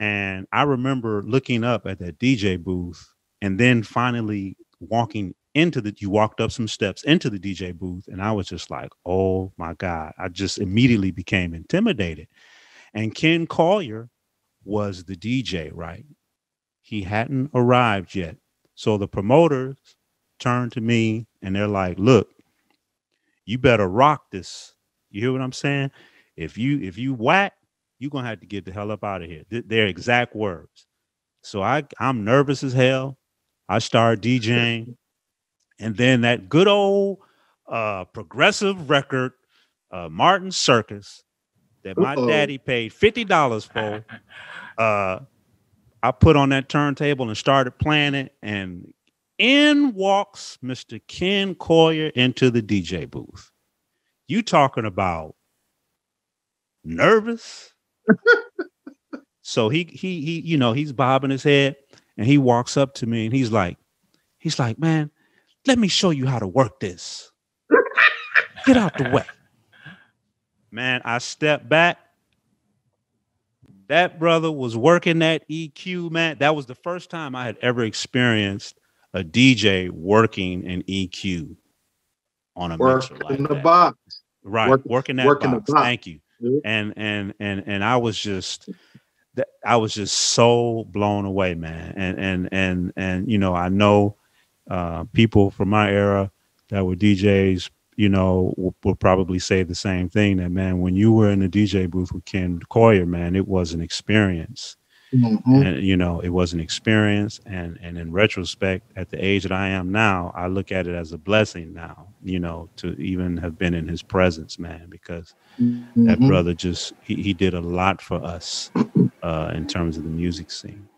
and I remember looking up at that DJ booth, and then finally walking into the you walked up some steps into the DJ booth and I was just like, "Oh my god." I just immediately became intimidated. And Ken Collier was the DJ, right? He hadn't arrived yet. So the promoters turned to me and they're like, "Look, you better rock this." You hear what I'm saying? If you if you whack, you're going to have to get the hell up out of here. Th- their exact words. So I I'm nervous as hell. I start DJing and then that good old uh, progressive record, uh, Martin Circus, that my Uh-oh. daddy paid fifty dollars for. Uh, I put on that turntable and started playing it, and in walks Mr. Ken Collier into the DJ booth. You talking about nervous? so he he he you know he's bobbing his head, and he walks up to me and he's like, he's like, man, let me show you how to work this. Get out the way. Man, I stepped back. That brother was working that EQ, man. That was the first time I had ever experienced a DJ working an EQ on a Work mixer like in the that. box. Right, Work- working that working the box. box. Thank you. And and and and I was just I was just so blown away, man. And and and and you know, I know uh, people from my era that were DJs, you know, will, will probably say the same thing. That man, when you were in the DJ booth with Ken Collier, man, it was an experience. Mhm. And you know, it was an experience. And and in retrospect, at the age that I am now, I look at it as a blessing now. You know, to even have been in his presence, man, because that Mhm. brother just he, he did a lot for us uh, in terms of the music scene.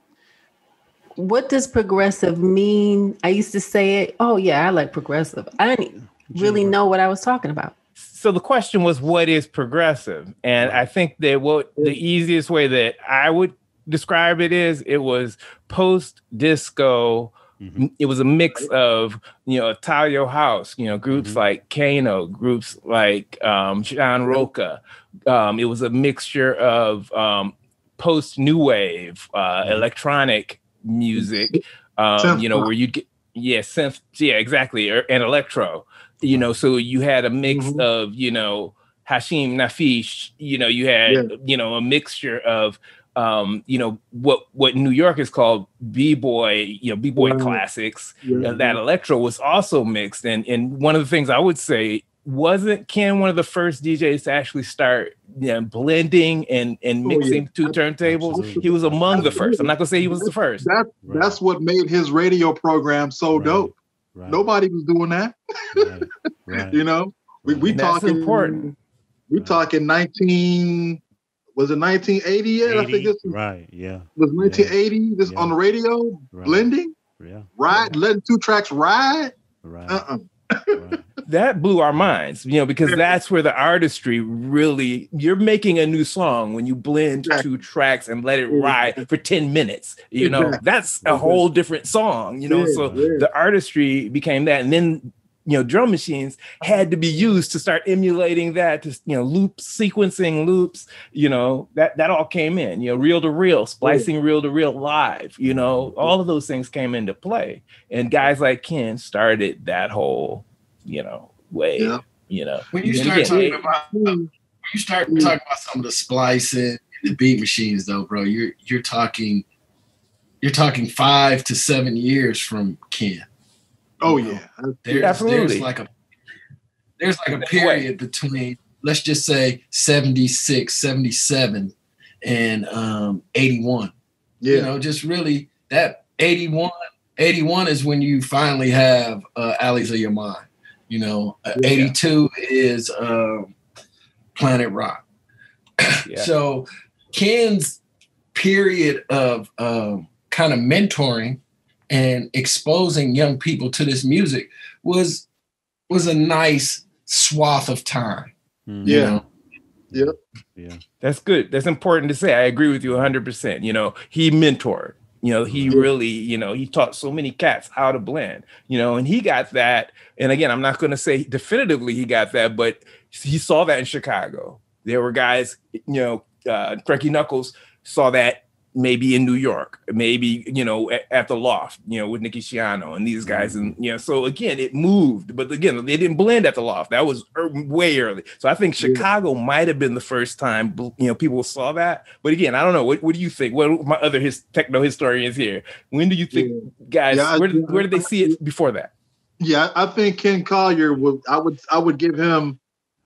What does progressive mean? I used to say it. Oh yeah, I like progressive. I didn't really know what I was talking about. so the question was what is progressive and i think that what the easiest way that i would describe it is it was post disco Mhm. it was a mix of you know Italo House, you know groups Mhm. like Kano, groups like um, John Roca. Um, it was a mixture of um, post new wave, uh, electronic music. Um, you know where you get yeah synth yeah exactly or, and electro. You know so you had a mix Mhm. of you know Hashim Nafish. You know you had Yeah. you know a mixture of um, you know what what New York is called b-boy, you know b-boy Right. classics. Yeah. And that electro was also mixed, and and one of the things I would say wasn't Ken one of the first DJs to actually start you know, blending and and Oh, yeah. mixing two turntables. Absolutely. He was among the first. I'm not gonna say he was the first. That Right. that's what made his radio program so Right. dope. Right. Nobody was doing that. Right. Right. You know, we we And that's talking important. We Right. talking nineteen. Was it 1980 yet? I think this right. Yeah. was 1980. This Yeah. on the radio, Right. blending, Yeah. ride, letting two tracks ride. Right. Uh-uh. right. that blew our minds, you know, because that's where the artistry really you're making a new song when you blend exactly. two tracks and let it ride for 10 minutes. You know, exactly. that's a whole different song, you know. Yeah, so yeah. the artistry became that. And then you know drum machines had to be used to start emulating that to you know loop sequencing loops you know that that all came in you know reel to reel splicing reel to reel live you know all of those things came into play. And guys like ken started that whole you know way yeah. you know. When you start again, talking about when you start mm. talking about some of the splicing and the beat machines though bro you're you're talking you're talking five to seven years from ken Oh yeah, there's, absolutely. There's like a there's like a period between let's just say 76, 77 and um 81. Yeah. You know, just really that 81 81 is when you finally have uh Alleys of Your Mind. You know, uh, yeah. 82 is um Planet Rock. Yeah. so Ken's period of um, kind of mentoring and exposing young people to this music was was a nice swath of time. Mm. Yeah. Yep. Yeah. That's good. That's important to say. I agree with you 100%. You know, he mentored. You know, he really, you know, he taught so many cats how to blend, you know, and he got that. And again, I'm not going to say definitively he got that, but he saw that in Chicago. There were guys, you know, uh, Frankie Knuckles saw that maybe in New York, maybe you know at, at, the Loft, you know with Nicky Siano and these guys, and you know so again it moved, but again they didn't blend at the Loft. That was er, way early. So I think Chicago yeah. might have been the first time you know people saw that. But again, I don't know. What, what do you think? What my other his techno historians here? When do you think yeah. guys? Yeah, where, where did they see it before that? Yeah, I think Ken Collier would. I would. I would give him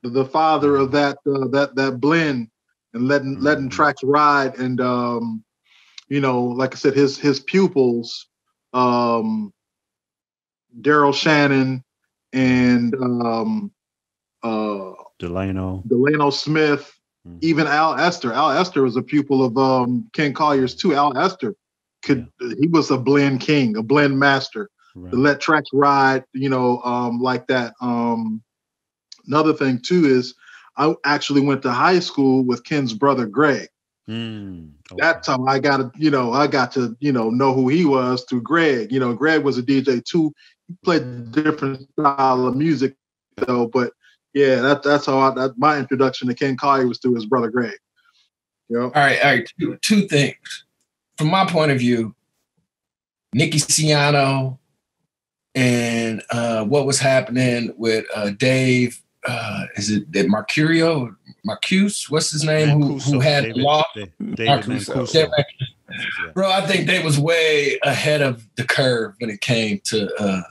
the father of that uh, that that blend and letting mm-hmm. letting tracks ride and um you know, like I said, his his pupils, um, Daryl Shannon and um, uh, Delano Delano Smith, mm-hmm. even Al Ester. Al Ester was a pupil of um, Ken Collier's too. Al Ester could yeah. he was a blend king, a blend master. Right. Let tracks ride, you know, um, like that. Um, another thing too is I actually went to high school with Ken's brother Greg. Mm, okay. That time I got to, you know, I got to, you know, know who he was through Greg. You know, Greg was a DJ too. He played different style of music though, but yeah, that, that's how I, that, my introduction to Ken Collier was through his brother Greg. You know? All right, all right. Two, two things. From my point of view, Nicky Siano and uh, what was happening with uh, Dave uh, is it that Mercurio, Marcuse, what's his name, who, who had David, law? David Bro, I think they was way ahead of the curve when it came to uh,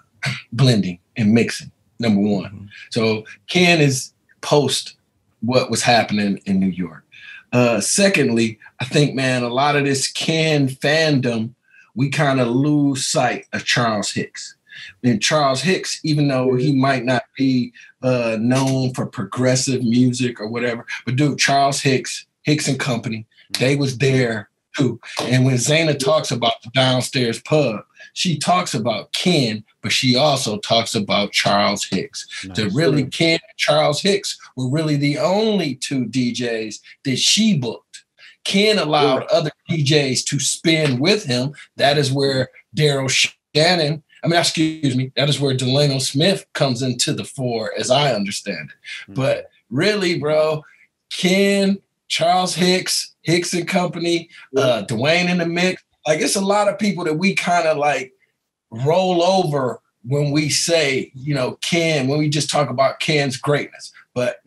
blending and mixing. Number one, mm-hmm. so Ken is post what was happening in New York. Uh, secondly, I think man, a lot of this Ken fandom, we kind of lose sight of Charles Hicks. And Charles Hicks, even though he might not be uh, known for progressive music or whatever, but dude, Charles Hicks, Hicks and Company, they was there too. And when Zana talks about the downstairs pub, she talks about Ken, but she also talks about Charles Hicks. Nice. To really, Ken and Charles Hicks were really the only two DJs that she booked. Ken allowed yeah. other DJs to spin with him. That is where Daryl Shannon I mean, excuse me, that is where Delano Smith comes into the fore, as I understand it. Mm-hmm. But really, bro, Ken, Charles Hicks, Hicks and Company, uh, Dwayne in the mix. Like it's a lot of people that we kind of like roll over when we say, you know, Ken, when we just talk about Ken's greatness. But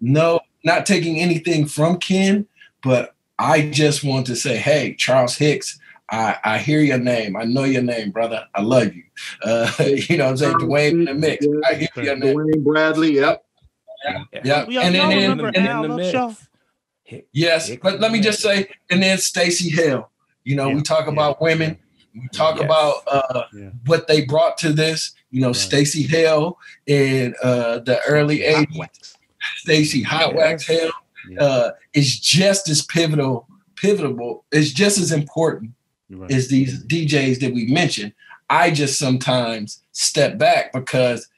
no, not taking anything from Ken, but I just want to say, hey, Charles Hicks I, I hear your name. I know your name, brother. I love you. Uh, you know what I'm saying? Dwayne in the mix. I hear your name. Dwayne Bradley, yep. Yeah. yeah. yeah. And then in, in, in, the mix. Yes, but let me just say, and then Stacy Hale. You know, yeah. we talk about women. We talk yes. about uh, what they brought to this. You know, right. Stacy Hale in uh, the early '80s. Stacy Hot Wax Hale uh, is just as pivotal. Pivotal is just as important right. is these DJs that we mentioned. I just sometimes step back because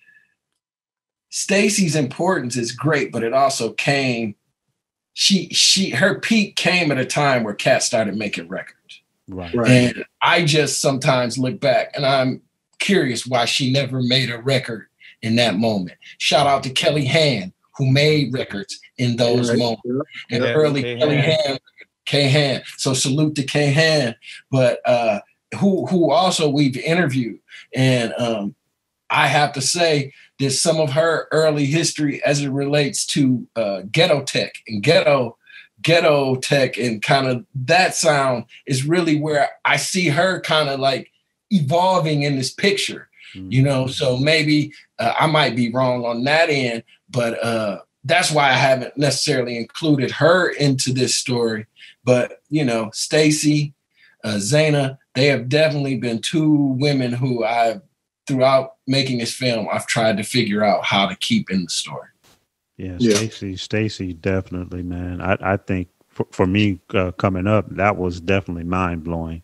Stacy's importance is great, but it also came. She she her peak came at a time where Cat started making records. Right. Right. And I just sometimes look back and I'm curious why she never made a record in that moment. Shout out to Kelli Hand, who made records in those Right. moments. And Yeah, early K. Kelli Hand. Han, K-Hand. So salute to K-Hand, But uh who who also we've interviewed. And um I have to say that some of her early history as it relates to uh ghetto tech and ghetto ghetto tech and kind of that sound is really where I see her kind of like evolving in this picture you know so maybe uh, i might be wrong on that end but uh that's why i haven't necessarily included her into this story but you know stacy uh zana they have definitely been two women who i've throughout making this film i've tried to figure out how to keep in the story Yeah, Yeah. Stacy, Stacy, definitely, man. I, I think for, for me uh, coming up, that was definitely mind blowing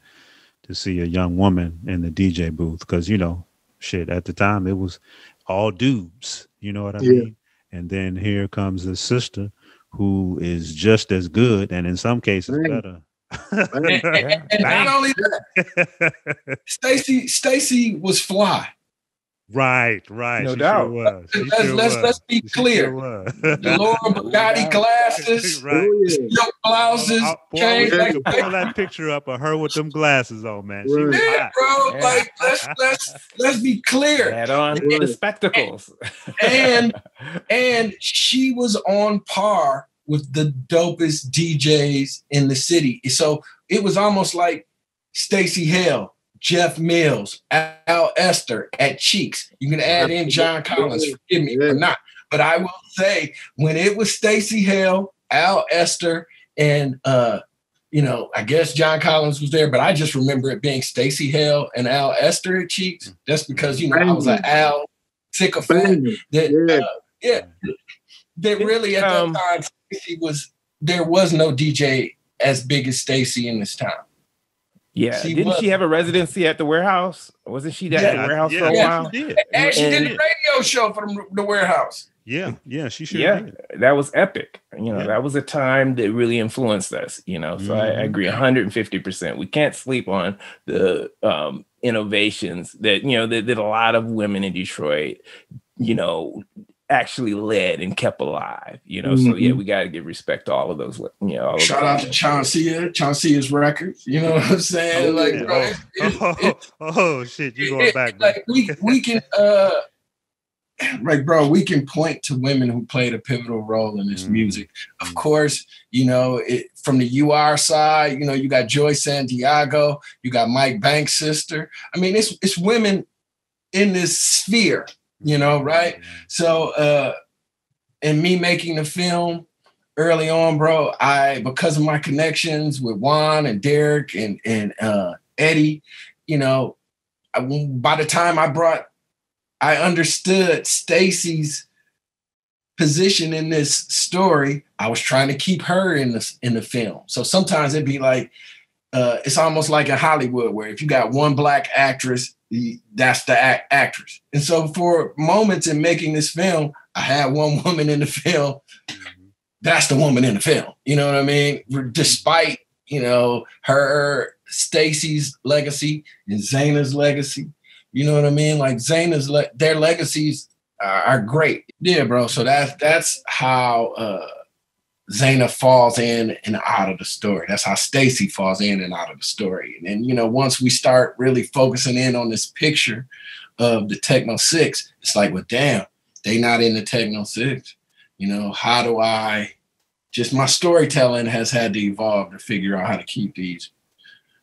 to see a young woman in the DJ booth because you know, shit, at the time it was all dudes. You know what I Yeah. mean? And then here comes the sister who is just as good and in some cases Bang. better. and, and- and not only that stacy stacy was fly right, right. No she doubt. Sure was. She Let's- sure let's- was. let's be She sure clear. was. the Laura Biagiotti glasses right. Oh, Silk blouses Oh, boy, chains we like pull that picture up of her with them glasses on, man. She was Yeah, hot. bro. Yeah. Like let's let's let's be clear. Had on the spectacles. And and she was on par with the dopest DJs in the city. So it was almost like Stacy Hale, Jeff Mills, Al Ester at Cheeks. You can add in John Collins. Forgive me or not. But I will say when it was Stacy Hale, Al Ester, and uh, you know, I guess John Collins was there, but I just remember it being Stacy Hale and Al Ester at Cheeks. That's because you know I was an Al sycophant that Yeah. uh, yeah that really at Um, that time Stacy was there was no DJ as big as Stacy in this town. Yeah. She Didn't was- she have a residency at the warehouse? Wasn't she at Yeah, the warehouse yeah, for a yeah, while? she did. And she did the radio show from the, the warehouse. Yeah, yeah, she sure yeah, did. that was epic. You know, Yeah. that was a time that really influenced us. You know, so I, I Mhm. agree 150. percent We can't sleep on the um, innovations that you know that, that a lot of women in Detroit, you know, actually led and kept alive. You know, so yeah, we got to give respect to all of those. You know, all Shout out to women. Chauncey, Chauncey's records. You know what I'm saying? Oh, like, yeah. bro, it- it- Oh, it- oh, shit, you going it- back, bro. like we we can uh like bro we can point to women who played a pivotal role in this Mm. music of course you know it from the ur side you know you got joy santiago you got mike banks sister i mean it's it's women in this sphere you know right so uh and me making the film early on, bro, I because of my connections with Juan and Derrick and and uh Eddie, you know, I, by the time I brought I understood Stacy's position in this story, I was trying to keep her in the in the film. So sometimes it'd be like uh, it's almost like in Hollywood where if you got one black actress, that's the act- actress. And so for moments in making this film, I had one woman in the film. That's the woman in the film. You know what I mean? Despite you know her Stacy's legacy and Zana's legacy. You know what I mean? Like Zana's le- their legacies are, are great. Yeah, bro. So that's that's how uh Zana falls in and out of the story. That's how Stacy falls in and out of the story. And then, you know, once we start really focusing in on this picture of the Techno Six, it's like, well, damn, they not in the Techno Six. You know, how do I just my storytelling has had to evolve to figure out how to keep these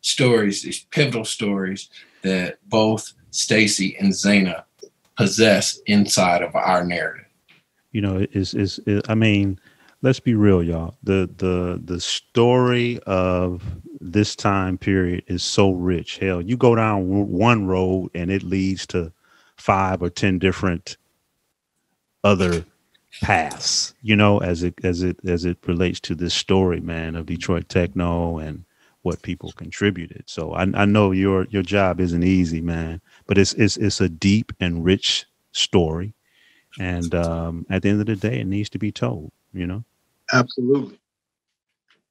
stories, these pivotal stories that both Stacy and Zana possess inside of our narrative. you know is is i mean let's be real y'all the the the story of this time period is so rich hell you go down w- one road and it leads to five or ten different other paths you know as it as it as it relates to this story man of detroit techno and what people contributed so i, I know your your job isn't easy man but it's it's it's a deep and rich story And um, at the end of the day, it needs to be told. You know. Absolutely.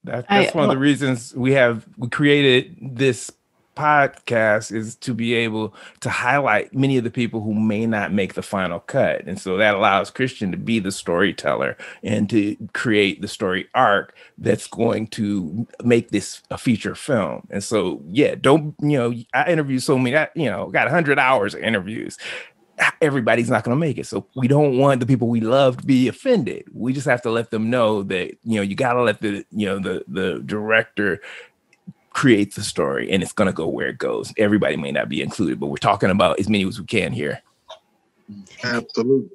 That, that's I, one of the reasons we have we created this podcast is to be able to highlight many of the people who may not make the final cut. And so that allows Christian to be the storyteller and to create the story arc that's going to make this a feature film. And so, yeah, don't, you know, I interview so many, I, you know, got 100 hours of interviews everybody's not going to make it. So we don't want the people we love to be offended. We just have to let them know that you know you got to let the you know the the director create the story and it's going to go where it goes. Everybody may not be included, but we're talking about as many as we can here. Absolutely.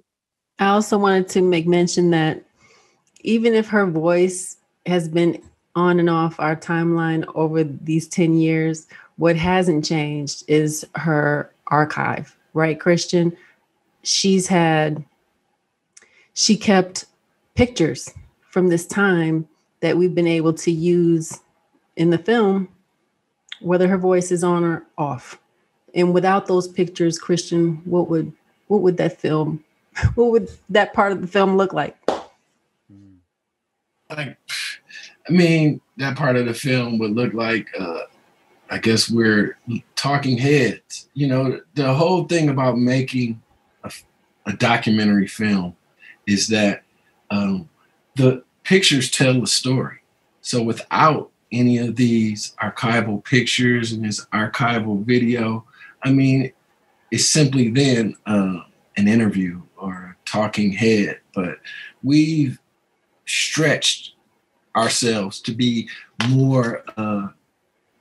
I also wanted to make mention that even if her voice has been on and off our timeline over these 10 years, what hasn't changed is her archive, right, Kristian? She's had, she kept pictures from this time that we've been able to use in the film whether her voice is on or off. And without those pictures, Kristian, what would what would that film, what would that part of the film look like? Like, I mean, that part of the film would look like, uh, I guess we're talking heads. You know, the whole thing about making a, a documentary film is that um, the pictures tell the story. So without any of these archival pictures and this archival video. I mean, it's simply then uh, an interview or a talking head, but we've stretched ourselves to be more uh,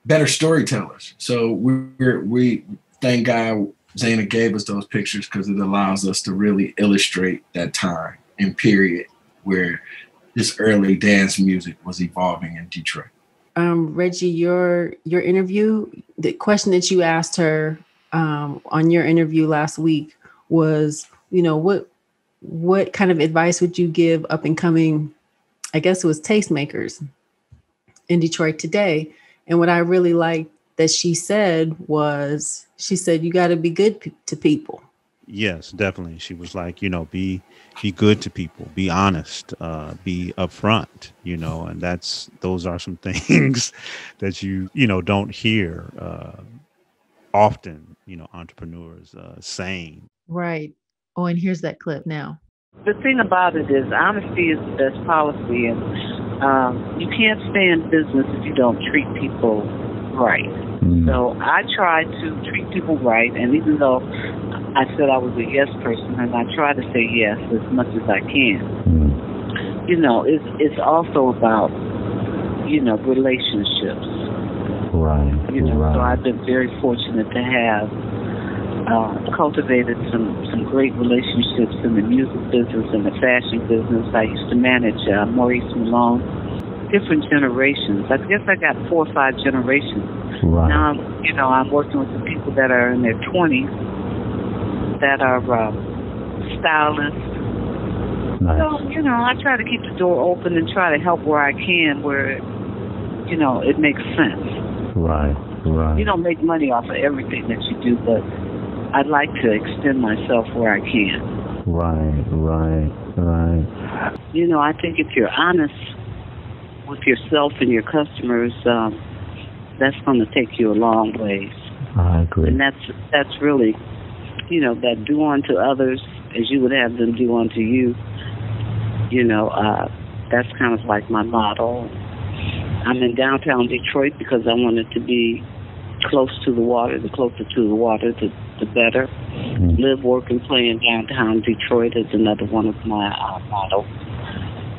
better storytellers. So we're we thank God Zana gave us those pictures because it allows us to really illustrate that time and period where this early dance music was evolving in Detroit um, Reggie, your your interview, the question that you asked her um, on your interview last week was, you know, what what kind of advice would you give up and coming? I guess it was tastemakers in Detroit today. And what I really liked that she said was, she said, you got to be good p- to people. Yes, definitely. She was like, you know, be be good to people, be honest, uh, be upfront, you know, and that's those are some things that you you know don't hear uh, often, you know, entrepreneurs uh, saying. Right. Oh, and here's that clip now. The thing about it is, honesty is the best policy, and um, you can't stay in business if you don't treat people right. Mm. So I try to treat people right, and even though I said I was a yes person, and I try to say yes as much as I can. Mm. You know, it's it's also about you know relationships. Right. You know, right. so I've been very fortunate to have uh, cultivated some some great relationships in the music business and the fashion business. I used to manage uh, Maurice Malone, different generations. I guess I got four or five generations. Right. Now, you know, I'm working with some people that are in their 20s that are uh, stylists. Nice. So, you know, I try to keep the door open and try to help where I can, where, you know, it makes sense. Right, right. You don't make money off of everything that you do, but I'd like to extend myself where I can. Right, right, right. You know, I think if you're honest with yourself and your customers, um, that's going to take you a long ways. I agree. And that's that's really you know, that do unto others as you would have them do unto you. You know, uh, that's kind of like my motto. I'm in downtown Detroit because I wanted to be close to the water. The closer to the water, the, the better. Mm-hmm. Live, work, and play in downtown Detroit is another one of my uh, mottos.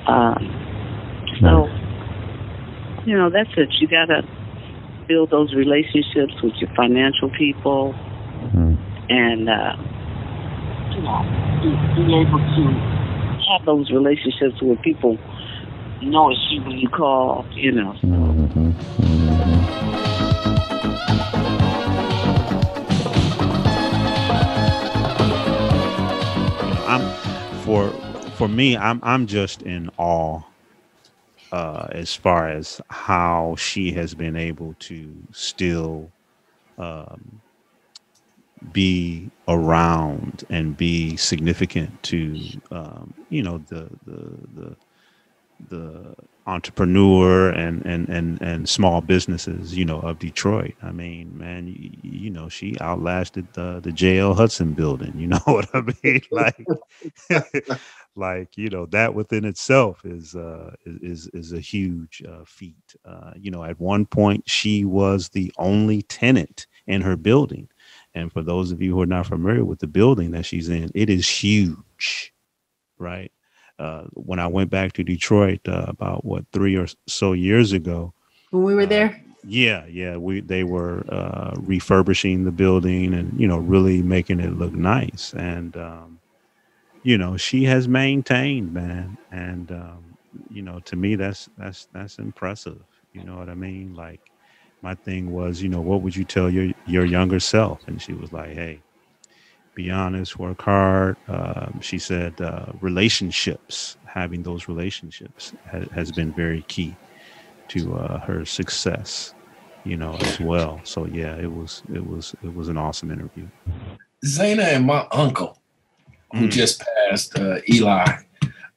Um, so, you know, that's it. You got to build those relationships with your financial people. Mm-hmm and uh, you know, be able to have those relationships where people know it's you when you call, you know. Mm-hmm. Mm-hmm. For me, I'm I'm just in awe uh, as far as how she has been able to still um, be around and be significant to um, you know the the the the entrepreneur and and and and small businesses you know of Detroit. I mean, man, you, you know she outlasted the the JL Hudson building. You know what I mean? Like, like you know that within itself is uh is is a huge uh, feat. Uh, you know, at one point she was the only tenant in her building. And for those of you who are not familiar with the building that she's in, it is huge, right? uh, when I went back to Detroit uh, about what three or so years ago. When we were there. Yeah, yeah, we they were uh, refurbishing the building and you know really making it look nice, and um, you know she has maintained, man, and um, you know to me that's that's that's impressive. You know what I mean? Like my thing was, you know, what would you tell your your younger self? And she was like, hey, be honest, work hard. Um, she said uh, relationships, having those relationships ha- has been very key to uh, her success, you know, as well. So yeah, it was it was it was an awesome interview. Zana and my uncle, who mm. just passed, uh, Eli,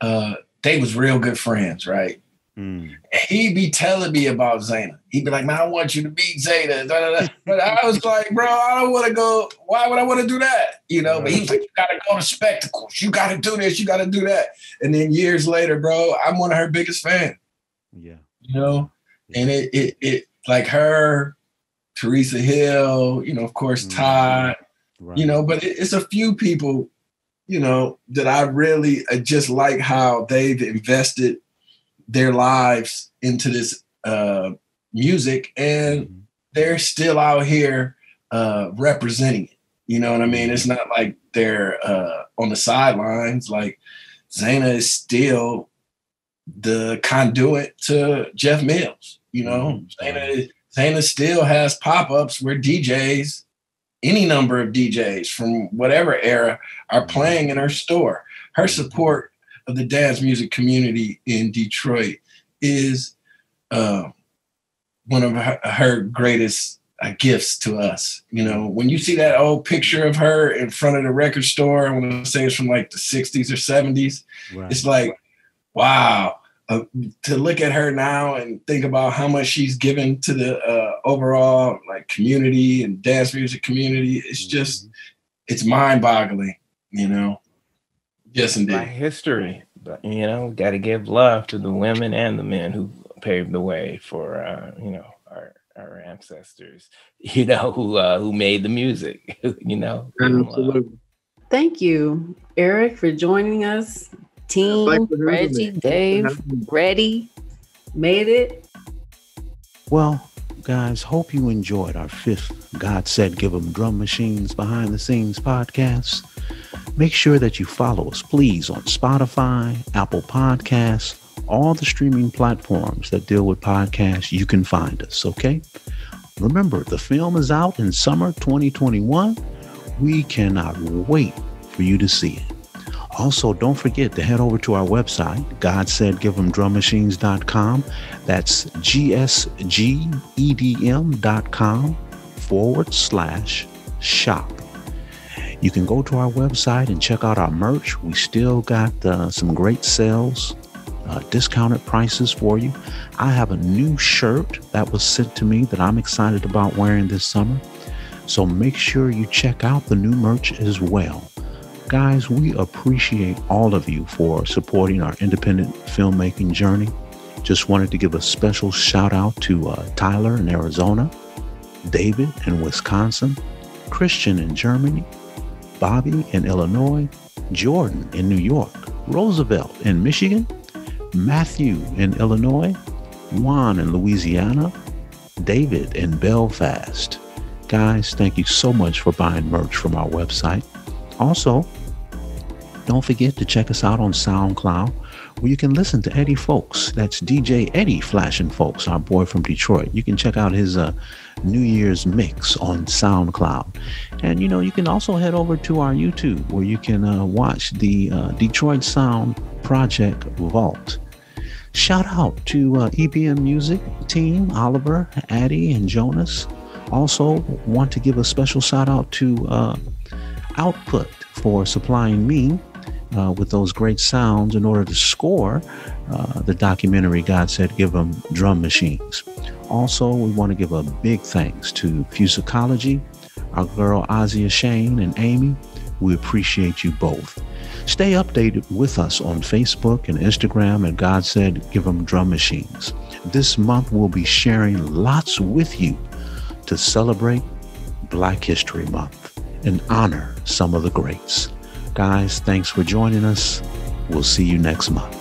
uh, they was real good friends, right? Mm. He'd be telling me about Zana. He'd be like, man, I want you to meet Zana. But I was like, bro, I don't want to go. Why would I want to do that? You know, but he was like, you got to go to spectacles. You got to do this. You got to do that. And then years later, bro, I'm one of her biggest fans. Yeah. You know, and it, it, it like her, Teresa Hill, you know, of course, mm. Todd, right. you know, but it, it's a few people, you know, that I really just like how they've invested their lives into this uh, music and mm-hmm. they're still out here uh, representing it. You know what I mean? It's not like they're uh, on the sidelines. Like Zana is still the conduit to Jeff Mills. You know, mm-hmm. Zana, Zana still has pop ups where DJs, any number of DJs from whatever era, are mm-hmm. playing in her store. Her support of the dance music community in Detroit is uh, one of her, her greatest uh, gifts to us. You know, when you see that old picture of her in front of the record store, I want to say it's from like the 60s or 70s, right. it's like, wow. Uh, to look at her now and think about how much she's given to the uh, overall like community and dance music community, it's just, mm-hmm. it's mind boggling, you know? Yes, indeed. By history, but you know, got to give love to the women and the men who paved the way for uh, you know our our ancestors. You know who uh, who made the music. you know. Absolutely. Thank you, Eric, for joining us. Team Reggie, Dave, ready, made it. Well, guys, hope you enjoyed our fifth God Said Give 'em Drum Machines Behind the Scenes podcast. Make sure that you follow us, please, on Spotify, Apple Podcasts, all the streaming platforms that deal with podcasts. You can find us, okay? Remember, the film is out in summer 2021. We cannot wait for you to see it. Also, don't forget to head over to our website, GodSaidGive'emDrumMachines.com. That's G-S-G-E-D-M.com forward slash shop. You can go to our website and check out our merch. We still got uh, some great sales, uh, discounted prices for you. I have a new shirt that was sent to me that I'm excited about wearing this summer. So make sure you check out the new merch as well. Guys, we appreciate all of you for supporting our independent filmmaking journey. Just wanted to give a special shout out to uh, Tyler in Arizona, David in Wisconsin, Christian in Germany, Bobby in Illinois, Jordan in New York, Roosevelt in Michigan, Matthew in Illinois, Juan in Louisiana, David in Belfast. Guys, thank you so much for buying merch from our website. Also, don't forget to check us out on SoundCloud where you can listen to Eddie Fowlkes. That's DJ Eddie Flashing Fowlkes, our boy from Detroit. You can check out his uh, New Year's mix on SoundCloud. And you know, you can also head over to our YouTube where you can uh, watch the uh, Detroit Sound Project Vault. Shout out to uh, EBM Music team, Oliver, Addie, and Jonas. Also, want to give a special shout out to uh, Output for supplying me uh, with those great sounds in order to score uh, the documentary God Said Give Them Drum Machines. Also, we want to give a big thanks to Fusicology, our girl Azia Shane and Amy. We appreciate you both. Stay updated with us on Facebook and Instagram and God Said Give Them Drum Machines. This month we'll be sharing lots with you to celebrate Black History Month and honor some of the greats. Guys, thanks for joining us. We'll see you next month.